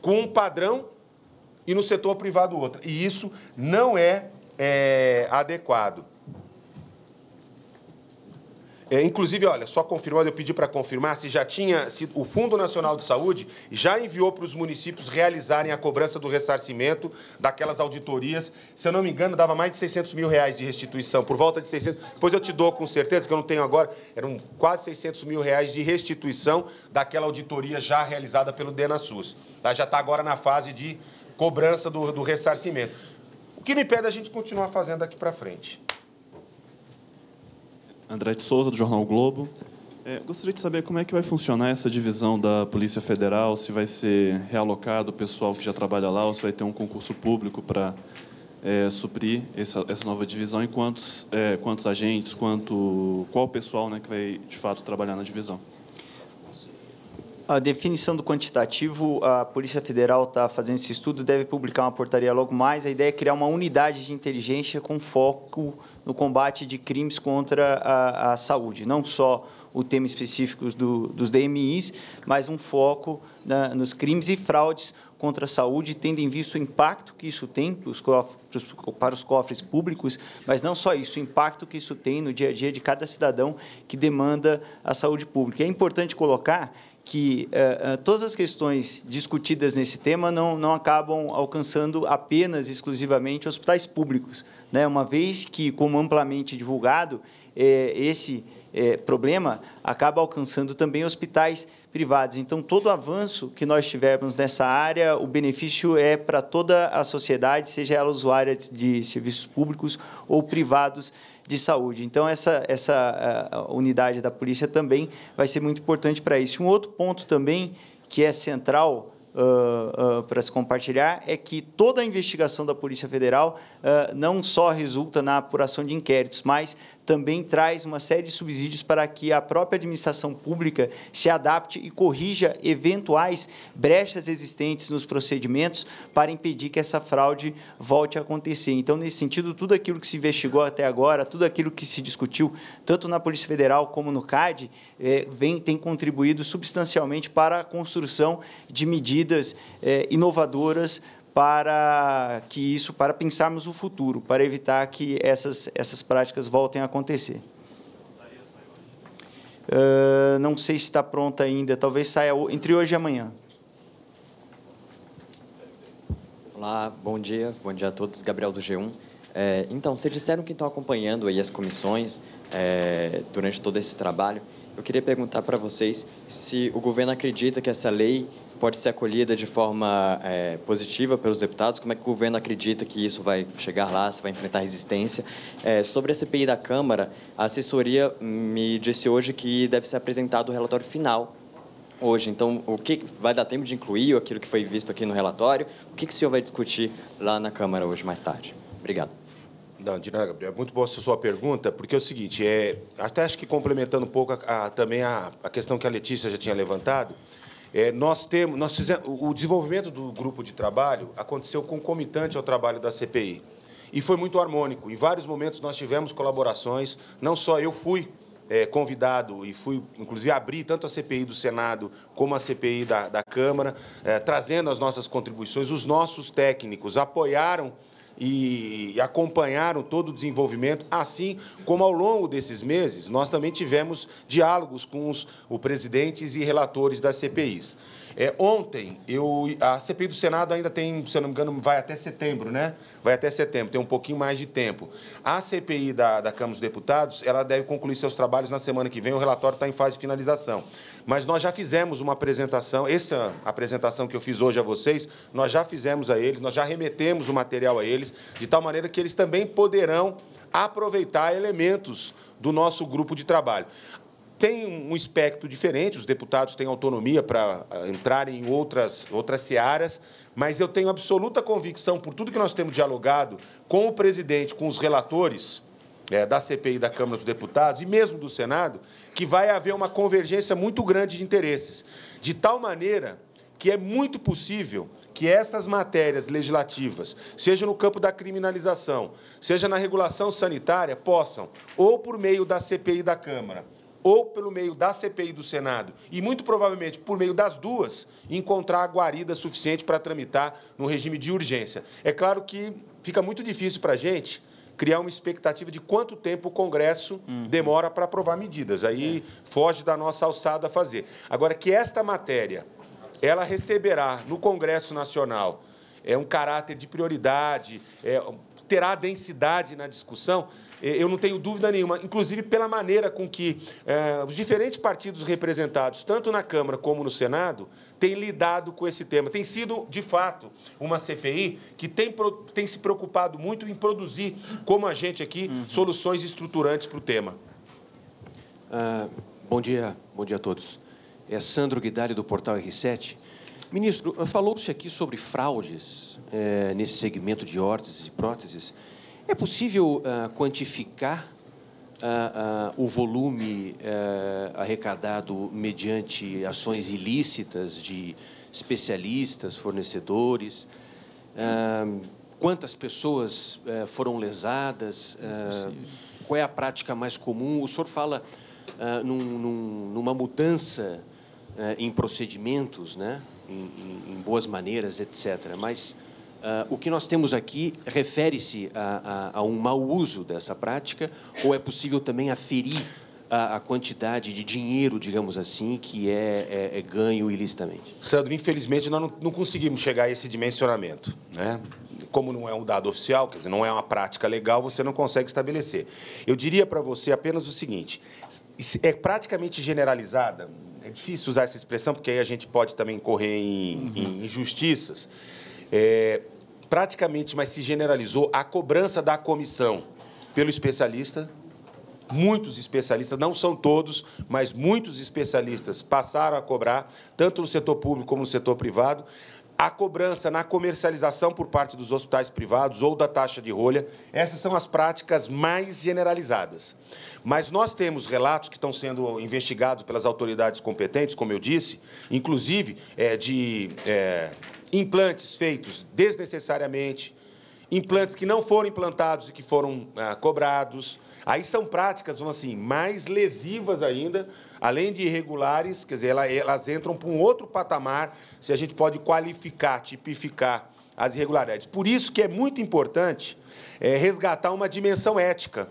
com um padrão e no setor privado outro. E isso não é, é adequado. É, inclusive, olha, só confirmando, eu pedi para confirmar se já tinha, se o Fundo Nacional de Saúde já enviou para os municípios realizarem a cobrança do ressarcimento daquelas auditorias. Se eu não me engano, dava mais de 600 mil reais de restituição, por volta de 600. Depois eu te dou com certeza, que eu não tenho agora, eram quase 600 mil reais de restituição daquela auditoria já realizada pelo DENASUS. Tá? Já está agora na fase de cobrança do, do ressarcimento. O que me impede a gente continuar fazendo daqui para frente? André de Souza, do Jornal o Globo. É, gostaria de saber como é que vai funcionar essa divisão da Polícia Federal, se vai ser realocado o pessoal que já trabalha lá, ou se vai ter um concurso público para é, suprir essa, essa nova divisão, e quantos, é, quantos agentes, quanto, qual pessoal né, que vai, de fato, trabalhar na divisão. A definição do quantitativo, a Polícia Federal está fazendo esse estudo, deve publicar uma portaria logo mais. A ideia é criar uma unidade de inteligência com foco no combate de crimes contra a, a saúde, não só o tema específico do, dos DMIs, mas um foco na, nos crimes e fraudes contra a saúde, tendo em vista o impacto que isso tem para os, cofres, para os cofres públicos, mas não só isso, o impacto que isso tem no dia a dia de cada cidadão que demanda a saúde pública. É importante colocar que uh, todas as questões discutidas nesse tema não, não acabam alcançando apenas, exclusivamente, hospitais públicos. Né? Uma vez que, como amplamente divulgado, eh, esse problema acaba alcançando também hospitais privados. Então, todo avanço que nós tivermos nessa área, o benefício é para toda a sociedade, seja ela usuária de serviços públicos ou privados de saúde. Então, essa, essa unidade da polícia também vai ser muito importante para isso. Um outro ponto também que é central Uh, uh, para se compartilhar é que toda a investigação da Polícia Federal uh, não só resulta na apuração de inquéritos, mas também traz uma série de subsídios para que a própria administração pública se adapte e corrija eventuais brechas existentes nos procedimentos para impedir que essa fraude volte a acontecer. Então, nesse sentido, tudo aquilo que se investigou até agora, tudo aquilo que se discutiu, tanto na Polícia Federal como no CAD, é, vem, tem contribuído substancialmente para a construção de medidas é, inovadoras para que isso, para pensarmos o futuro, para evitar que essas, essas práticas voltem a acontecer. Uh, não sei se está pronta ainda, talvez saia entre hoje e amanhã. Olá, bom dia, bom dia a todos, Gabriel do G1. É, então, vocês disseram que estão acompanhando aí as comissões é, durante todo esse trabalho. Eu queria perguntar para vocês se o governo acredita que essa lei pode ser acolhida de forma é, positiva pelos deputados? Como é que o governo acredita que isso vai chegar lá, se vai enfrentar resistência? É, sobre a CPI da Câmara, a assessoria me disse hoje que deve ser apresentado o relatório final hoje. Então, o que vai dar tempo de incluir aquilo que foi visto aqui no relatório? O que, que o senhor vai discutir lá na Câmara hoje mais tarde? Obrigado. Não, de nada, Gabriel. É muito boa a sua pergunta, porque é o seguinte, é, até acho que complementando um pouco a, a, também a, a questão que a Letícia já tinha levantado, é, nós temos, nós fizemos, o desenvolvimento do grupo de trabalho aconteceu concomitante ao trabalho da CPI. E foi muito harmônico. Em vários momentos nós tivemos colaborações, não só eu fui é, convidado e fui, inclusive, abrir tanto a CPI do Senado como a CPI da, da Câmara, é, trazendo as nossas contribuições. Os nossos técnicos apoiaram e acompanharam todo o desenvolvimento, assim como ao longo desses meses nós também tivemos diálogos com os, presidentes e relatores das CPIs. É, ontem, eu, a CPI do Senado ainda tem, se eu não me engano, vai até setembro, né? Vai até setembro, tem um pouquinho mais de tempo. A CPI da, da Câmara dos Deputados, ela deve concluir seus trabalhos na semana que vem, o relatório está em fase de finalização. Mas nós já fizemos uma apresentação, essa apresentação que eu fiz hoje a vocês, nós já fizemos a eles, nós já remetemos o material a eles, de tal maneira que eles também poderão aproveitar elementos do nosso grupo de trabalho. Tem um espectro diferente, os deputados têm autonomia para ah, entrar em outras, outras searas, mas eu tenho absoluta convicção, por tudo que nós temos dialogado com o presidente, com os relatores é, da CPI da Câmara dos Deputados e mesmo do Senado, que vai haver uma convergência muito grande de interesses, de tal maneira que é muito possível que estas matérias legislativas, seja no campo da criminalização, seja na regulação sanitária, possam, ou por meio da CPI da Câmara, ou pelo meio da CPI do Senado, e muito provavelmente por meio das duas, encontrar a guarida suficiente para tramitar no regime de urgência. É claro que fica muito difícil para a gente criar uma expectativa de quanto tempo o Congresso uhum. demora para aprovar medidas. Aí é. foge da nossa alçada a fazer. Agora, que esta matéria ela receberá no Congresso Nacional é um caráter de prioridade, é, terá densidade na discussão, eu não tenho dúvida nenhuma, inclusive pela maneira com que eh, os diferentes partidos representados, tanto na Câmara como no Senado, têm lidado com esse tema. Tem sido, de fato, uma CPI que tem, tem se preocupado muito em produzir, como a gente aqui, uhum. soluções estruturantes para o tema. Ah, bom dia, bom dia a todos. É Sandro Guidali, do Portal R7. Ministro, falou-se aqui sobre fraudes é, nesse segmento de órteses e próteses. É possível uh, quantificar uh, uh, o volume arrecadado mediante ações ilícitas de especialistas, fornecedores? quantas pessoas foram lesadas? qual é a prática mais comum? O senhor fala num, num, numa mudança em procedimentos, né? Em, em, boas maneiras, etc. Mas Uh, o que nós temos aqui refere-se a, a, a, um mau uso dessa prática ou é possível também aferir a, a quantidade de dinheiro, digamos assim, que é, é, é ganho ilicitamente? Sandro, infelizmente nós não, não, conseguimos chegar a esse dimensionamento. Né? Como não é um dado oficial, quer dizer, não é uma prática legal, você não consegue estabelecer. Eu diria para você apenas o seguinte: é praticamente generalizada, difícil usar essa expressão, porque aí a gente pode também correr em, uhum. em injustiças. É, praticamente, mas se generalizou, a cobrança da comissão pelo especialista. Muitos especialistas, não são todos, mas muitos especialistas passaram a cobrar, tanto no setor público como no setor privado. A cobrança na comercialização por parte dos hospitais privados ou da taxa de rolha. Essas são as práticas mais generalizadas. Mas nós temos relatos que estão sendo investigados pelas autoridades competentes, como eu disse, inclusive é, de é, implantes feitos desnecessariamente, implantes que não foram implantados e que foram ah, cobrados. Aí são práticas, assim, mais lesivas ainda, além de irregulares, quer dizer, elas entram para um outro patamar, se a gente pode qualificar, tipificar as irregularidades. Por isso que é muito importante é, resgatar uma dimensão ética.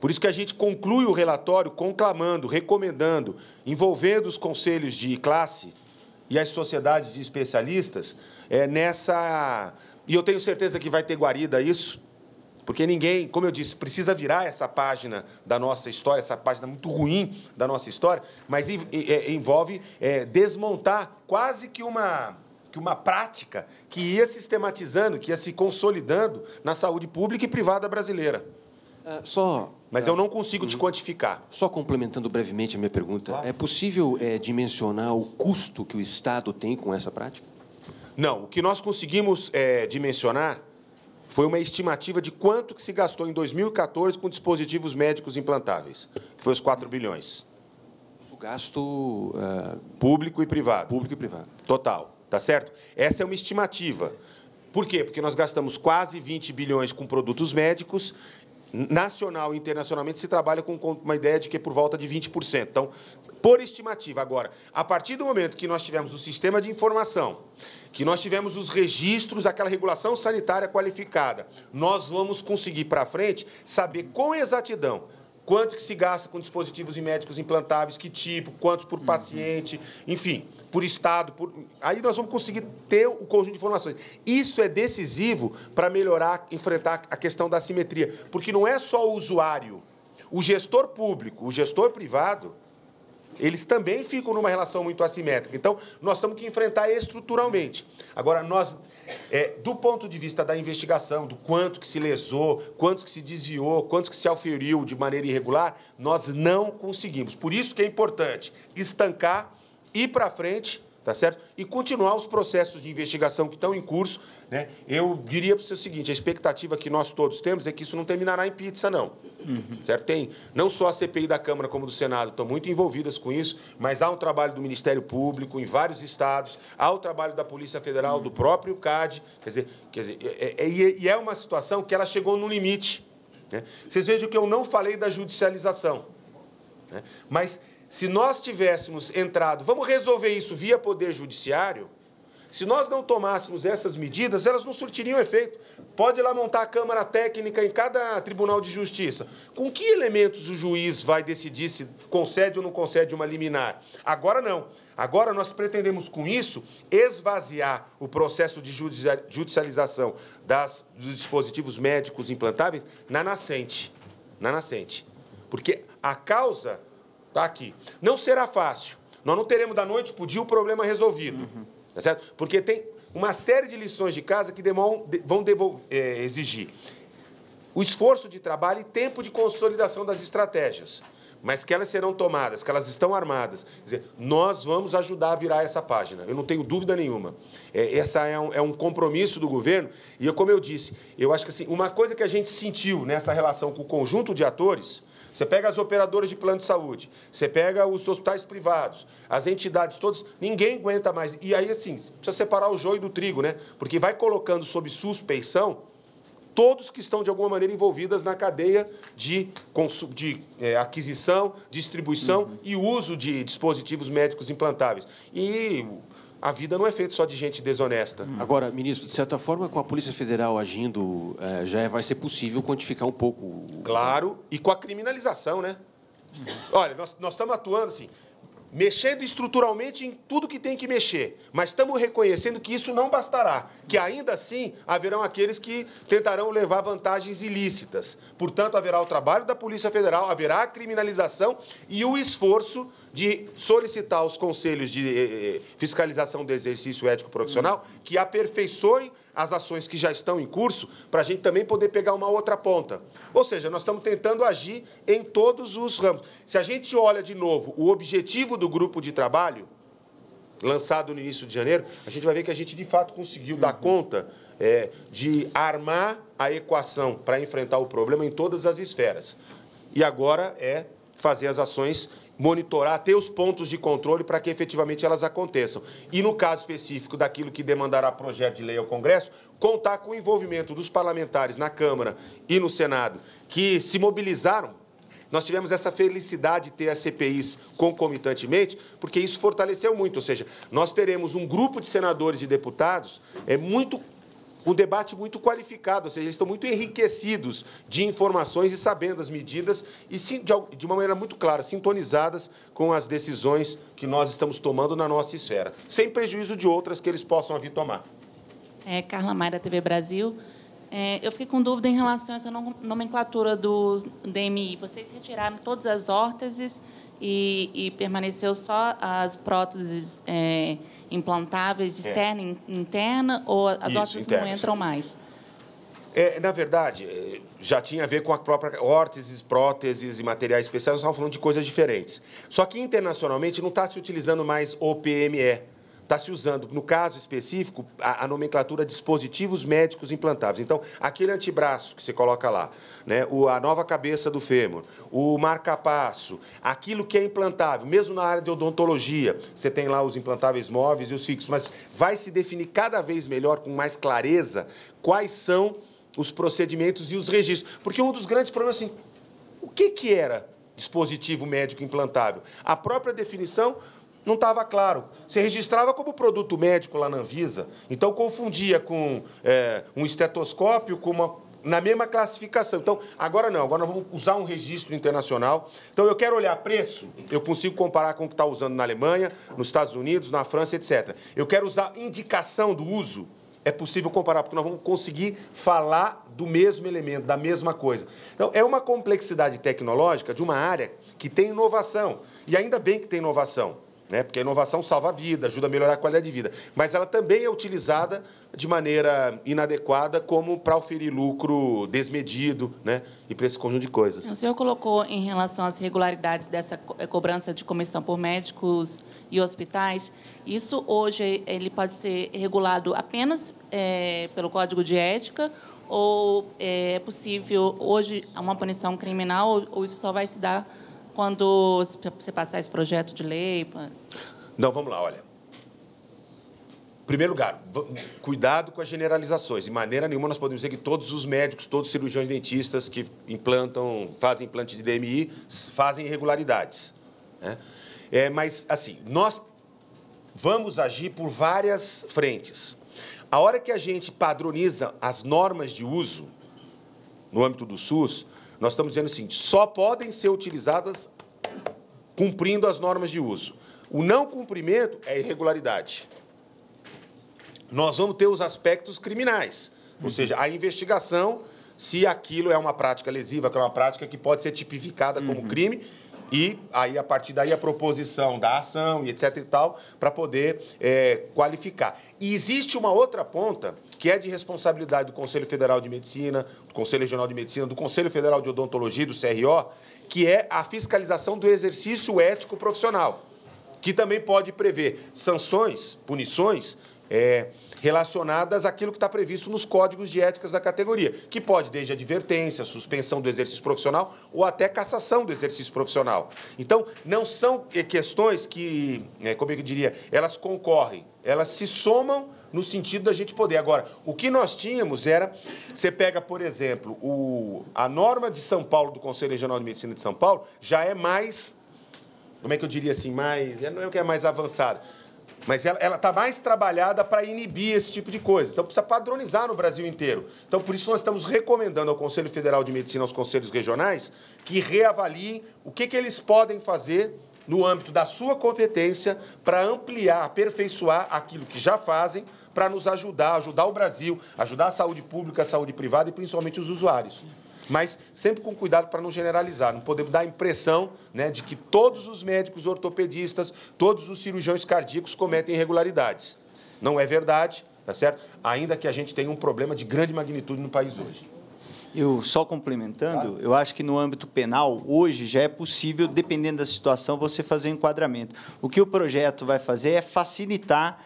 Por isso que a gente conclui o relatório conclamando, recomendando, envolvendo os conselhos de classe e as sociedades de especialistas é, nessa. E eu tenho certeza que vai ter guarida isso, porque ninguém, como eu disse, precisa virar essa página da nossa história, essa página muito ruim da nossa história, mas é, envolve é, desmontar quase que uma, que uma prática que ia sistematizando, que ia se consolidando na saúde pública e privada brasileira. Uh, só. Mas eu não consigo te uhum. quantificar. Só complementando brevemente a minha pergunta, claro. é possível é, dimensionar o custo que o Estado tem com essa prática? Não. O que nós conseguimos é, dimensionar foi uma estimativa de quanto que se gastou em 2014 com dispositivos médicos implantáveis, que foi os 4 bilhões. O gasto uh, público e privado. Público e privado. Total, tá certo? Essa é uma estimativa. Por quê? Porque nós gastamos quase 20 bilhões com produtos médicos nacional e internacionalmente se trabalha com uma ideia de que é por volta de 20%. Então, por estimativa. Agora, a partir do momento que nós tivemos o sistema de informação, que nós tivemos os registros, aquela regulação sanitária qualificada, nós vamos conseguir para frente saber com exatidão quanto que se gasta com dispositivos médicos implantáveis, que tipo, quantos por paciente, enfim, por estado. Por... Aí nós vamos conseguir ter o conjunto de informações. Isso é decisivo para melhorar, enfrentar a questão da assimetria, porque não é só o usuário, o gestor público, o gestor privado, eles também ficam numa relação muito assimétrica. Então, nós temos que enfrentar estruturalmente. Agora, nós, é, do ponto de vista da investigação, do quanto que se lesou, quanto que se desviou, quanto que se auferiu de maneira irregular, nós não conseguimos. Por isso que é importante estancar, ir para frente tá certo? E continuar os processos de investigação que estão em curso. Né? Eu diria para você o seguinte: a expectativa que nós todos temos é que isso não terminará em pizza, não. Uhum. Certo? Tem não só a CPI da Câmara como do Senado estão muito envolvidas com isso, mas há um trabalho do Ministério Público em vários estados, há o trabalho da Polícia Federal, uhum. do próprio CAD. Quer dizer, quer dizer é, é, e é uma situação que ela chegou no limite. Né? Vocês vejam que eu não falei da judicialização. Né? Mas se nós tivéssemos entrado, vamos resolver isso via Poder Judiciário, se nós não tomássemos essas medidas, elas não surtiriam efeito. Pode ir lá montar a Câmara Técnica em cada Tribunal de Justiça. Com que elementos o juiz vai decidir se concede ou não concede uma liminar? Agora não. Agora nós pretendemos, com isso, esvaziar o processo de judicialização das, dos dispositivos médicos implantáveis na nascente. Na nascente. Porque a causa Está aqui. Não será fácil. Nós não teremos da noite para o dia o problema resolvido. Uhum. Tá certo? Porque tem uma série de lições de casa que demoram, vão devolver, é, exigir o esforço de trabalho e tempo de consolidação das estratégias. Mas que elas serão tomadas, que elas estão armadas. Quer dizer, nós vamos ajudar a virar essa página. Eu não tenho dúvida nenhuma. É, essa é um, é um compromisso do governo. E, eu, como eu disse, eu acho que assim, uma coisa que a gente sentiu nessa relação com o conjunto de atores você pega as operadoras de plano de saúde, você pega os hospitais privados, as entidades todas, ninguém aguenta mais. E aí, assim, precisa separar o joio do trigo, né? Porque vai colocando sob suspeição todos que estão, de alguma maneira, envolvidas na cadeia de, de é, aquisição, distribuição uhum. e uso de dispositivos médicos implantáveis. E a vida não é feita só de gente desonesta. Agora, ministro, de certa forma, com a Polícia Federal agindo, é, já vai ser possível quantificar um pouco. Claro, e com a criminalização, né? Olha, nós, nós estamos atuando assim mexendo estruturalmente em tudo que tem que mexer, mas estamos reconhecendo que isso não bastará, que ainda assim haverão aqueles que tentarão levar vantagens ilícitas. Portanto, haverá o trabalho da Polícia Federal, haverá a criminalização e o esforço de solicitar aos conselhos de eh, eh, fiscalização do exercício ético profissional que aperfeiçoem as ações que já estão em curso para a gente também poder pegar uma outra ponta. Ou seja, nós estamos tentando agir em todos os ramos. Se a gente olha de novo o objetivo do grupo de trabalho, lançado no início de janeiro, a gente vai ver que a gente de fato conseguiu dar conta é, de armar a equação para enfrentar o problema em todas as esferas. E agora é fazer as ações, monitorar, ter os pontos de controle para que efetivamente elas aconteçam. E no caso específico daquilo que demandará projeto de lei ao Congresso, contar com o envolvimento dos parlamentares na Câmara e no Senado, que se mobilizaram nós tivemos essa felicidade de ter as CPIs concomitantemente, porque isso fortaleceu muito. Ou seja, nós teremos um grupo de senadores e deputados é muito um debate muito qualificado, ou seja, eles estão muito enriquecidos de informações e sabendo as medidas e, de uma maneira muito clara, sintonizadas com as decisões que nós estamos tomando na nossa esfera, sem prejuízo de outras que eles possam vir tomar. É, Carla Maia, da TV Brasil. É, eu fiquei com dúvida em relação a essa nomenclatura do DMI. Vocês retiraram todas as órteses e, e permaneceu só as próteses é, implantáveis é. externa e interna, ou as Isso, órteses interna. não entram mais? É, na verdade, é, já tinha a ver com a própria órteses, próteses e materiais especiais, nós estávamos falando de coisas diferentes. Só que internacionalmente não está se utilizando mais o PME está se usando, no caso específico, a, a, nomenclatura dispositivos médicos implantáveis. Então, aquele antebraço que você coloca lá, né, o, a nova cabeça do fêmur, o marcapasso, aquilo que é implantável, mesmo na área de odontologia, você tem lá os implantáveis móveis e os fixos, mas vai se definir cada vez melhor, com mais clareza, quais são os procedimentos e os registros. Porque um dos grandes problemas assim, o que, que era dispositivo médico implantável? A própria definição não estava claro. Você registrava como produto médico lá na Anvisa, então confundia com é, um estetoscópio com uma, na mesma classificação. Então, agora não, agora nós vamos usar um registro internacional. Então, eu quero olhar preço, eu consigo comparar com o que está usando na Alemanha, nos Estados Unidos, na França, etc. Eu quero usar indicação do uso, é possível comparar, porque nós vamos conseguir falar do mesmo elemento, da mesma coisa. Então, é uma complexidade tecnológica de uma área que tem inovação. E ainda bem que tem inovação né? porque a inovação salva a vida, ajuda a melhorar a qualidade de vida. Mas ela também é utilizada de maneira inadequada como para oferir lucro desmedido né? e para esse conjunto de coisas. O senhor colocou em relação às irregularidades dessa eh, cobrança de comissão por médicos e hospitais, isso hoje ele pode ser regulado apenas é, pelo Código de Ética ou é possível hoje uma punição criminal ou isso só vai se dar quando você passar esse projeto de lei? Não, vamos lá, olha. Em primeiro lugar, cuidado com as generalizações. De maneira nenhuma nós podemos dizer que todos os médicos, todos os cirurgiões dentistas que implantam, fazem implante de DMI, fazem irregularidades. Né? É, mas, assim, nós vamos agir por várias frentes. A hora que a gente padroniza as normas de uso no âmbito do SUS, nós estamos dizendo assim, só podem ser utilizadas cumprindo as normas de uso. O não cumprimento é irregularidade. Nós vamos ter os aspectos criminais, ou seja, a investigação se aquilo é uma prática lesiva, que é uma prática que pode ser tipificada como uhum. crime e aí a partir daí a proposição da ação e etc e tal para poder é, qualificar. E existe uma outra ponta que é de responsabilidade do Conselho Federal de Medicina, do Conselho Regional de Medicina, do Conselho Federal de Odontologia, do CRO, que é a fiscalização do exercício ético profissional, que também pode prever sanções, punições é, relacionadas àquilo que está previsto nos códigos de éticas da categoria, que pode desde advertência, suspensão do exercício profissional ou até cassação do exercício profissional. Então, não são questões que, é, como eu diria, elas concorrem, elas se somam no sentido da gente poder. Agora, o que nós tínhamos era, você pega, por exemplo, o, a norma de São Paulo, do Conselho Regional de Medicina de São Paulo, já é mais, como é que eu diria assim, mais, não é o que é mais avançada, mas ela está mais trabalhada para inibir esse tipo de coisa. Então, precisa padronizar no Brasil inteiro. Então, por isso, nós estamos recomendando ao Conselho Federal de Medicina, aos conselhos regionais, que reavaliem o que, que eles podem fazer no âmbito da sua competência para ampliar, aperfeiçoar aquilo que já fazem para nos ajudar, ajudar o Brasil, ajudar a saúde pública, a saúde privada e principalmente os usuários mas sempre com cuidado para não generalizar. Não podemos dar a impressão né, de que todos os médicos ortopedistas, todos os cirurgiões cardíacos cometem irregularidades. Não é verdade, tá certo? Ainda que a gente tenha um problema de grande magnitude no país hoje. Eu só complementando, eu acho que no âmbito penal, hoje já é possível, dependendo da situação, você fazer enquadramento. O que o projeto vai fazer é facilitar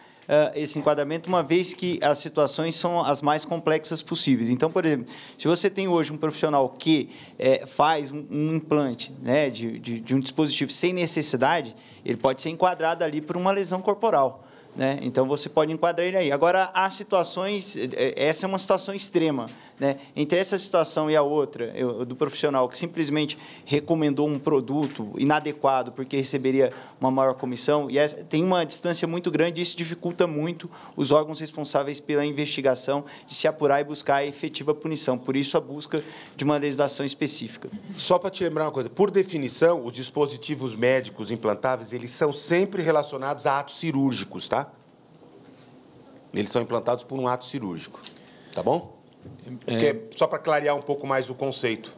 esse enquadramento, uma vez que as situações são as mais complexas possíveis. Então, por exemplo, se você tem hoje um profissional que é, faz um, um implante né, de, de, de um dispositivo sem necessidade, ele pode ser enquadrado ali por uma lesão corporal. Né? Então você pode enquadrar ele aí. Agora há situações, é, essa é uma situação extrema, né? Entre essa situação e a outra, eu, do profissional que simplesmente recomendou um produto inadequado porque receberia uma maior comissão, e essa, tem uma distância muito grande, e isso dificulta muito os órgãos responsáveis pela investigação de se apurar e buscar a efetiva punição. Por isso a busca de uma legislação específica. Só para te lembrar uma coisa, por definição, os dispositivos médicos implantáveis, eles são sempre relacionados a atos cirúrgicos, tá? Eles são implantados por um ato cirúrgico. Tá bom? Porque, é... Só para clarear um pouco mais o conceito.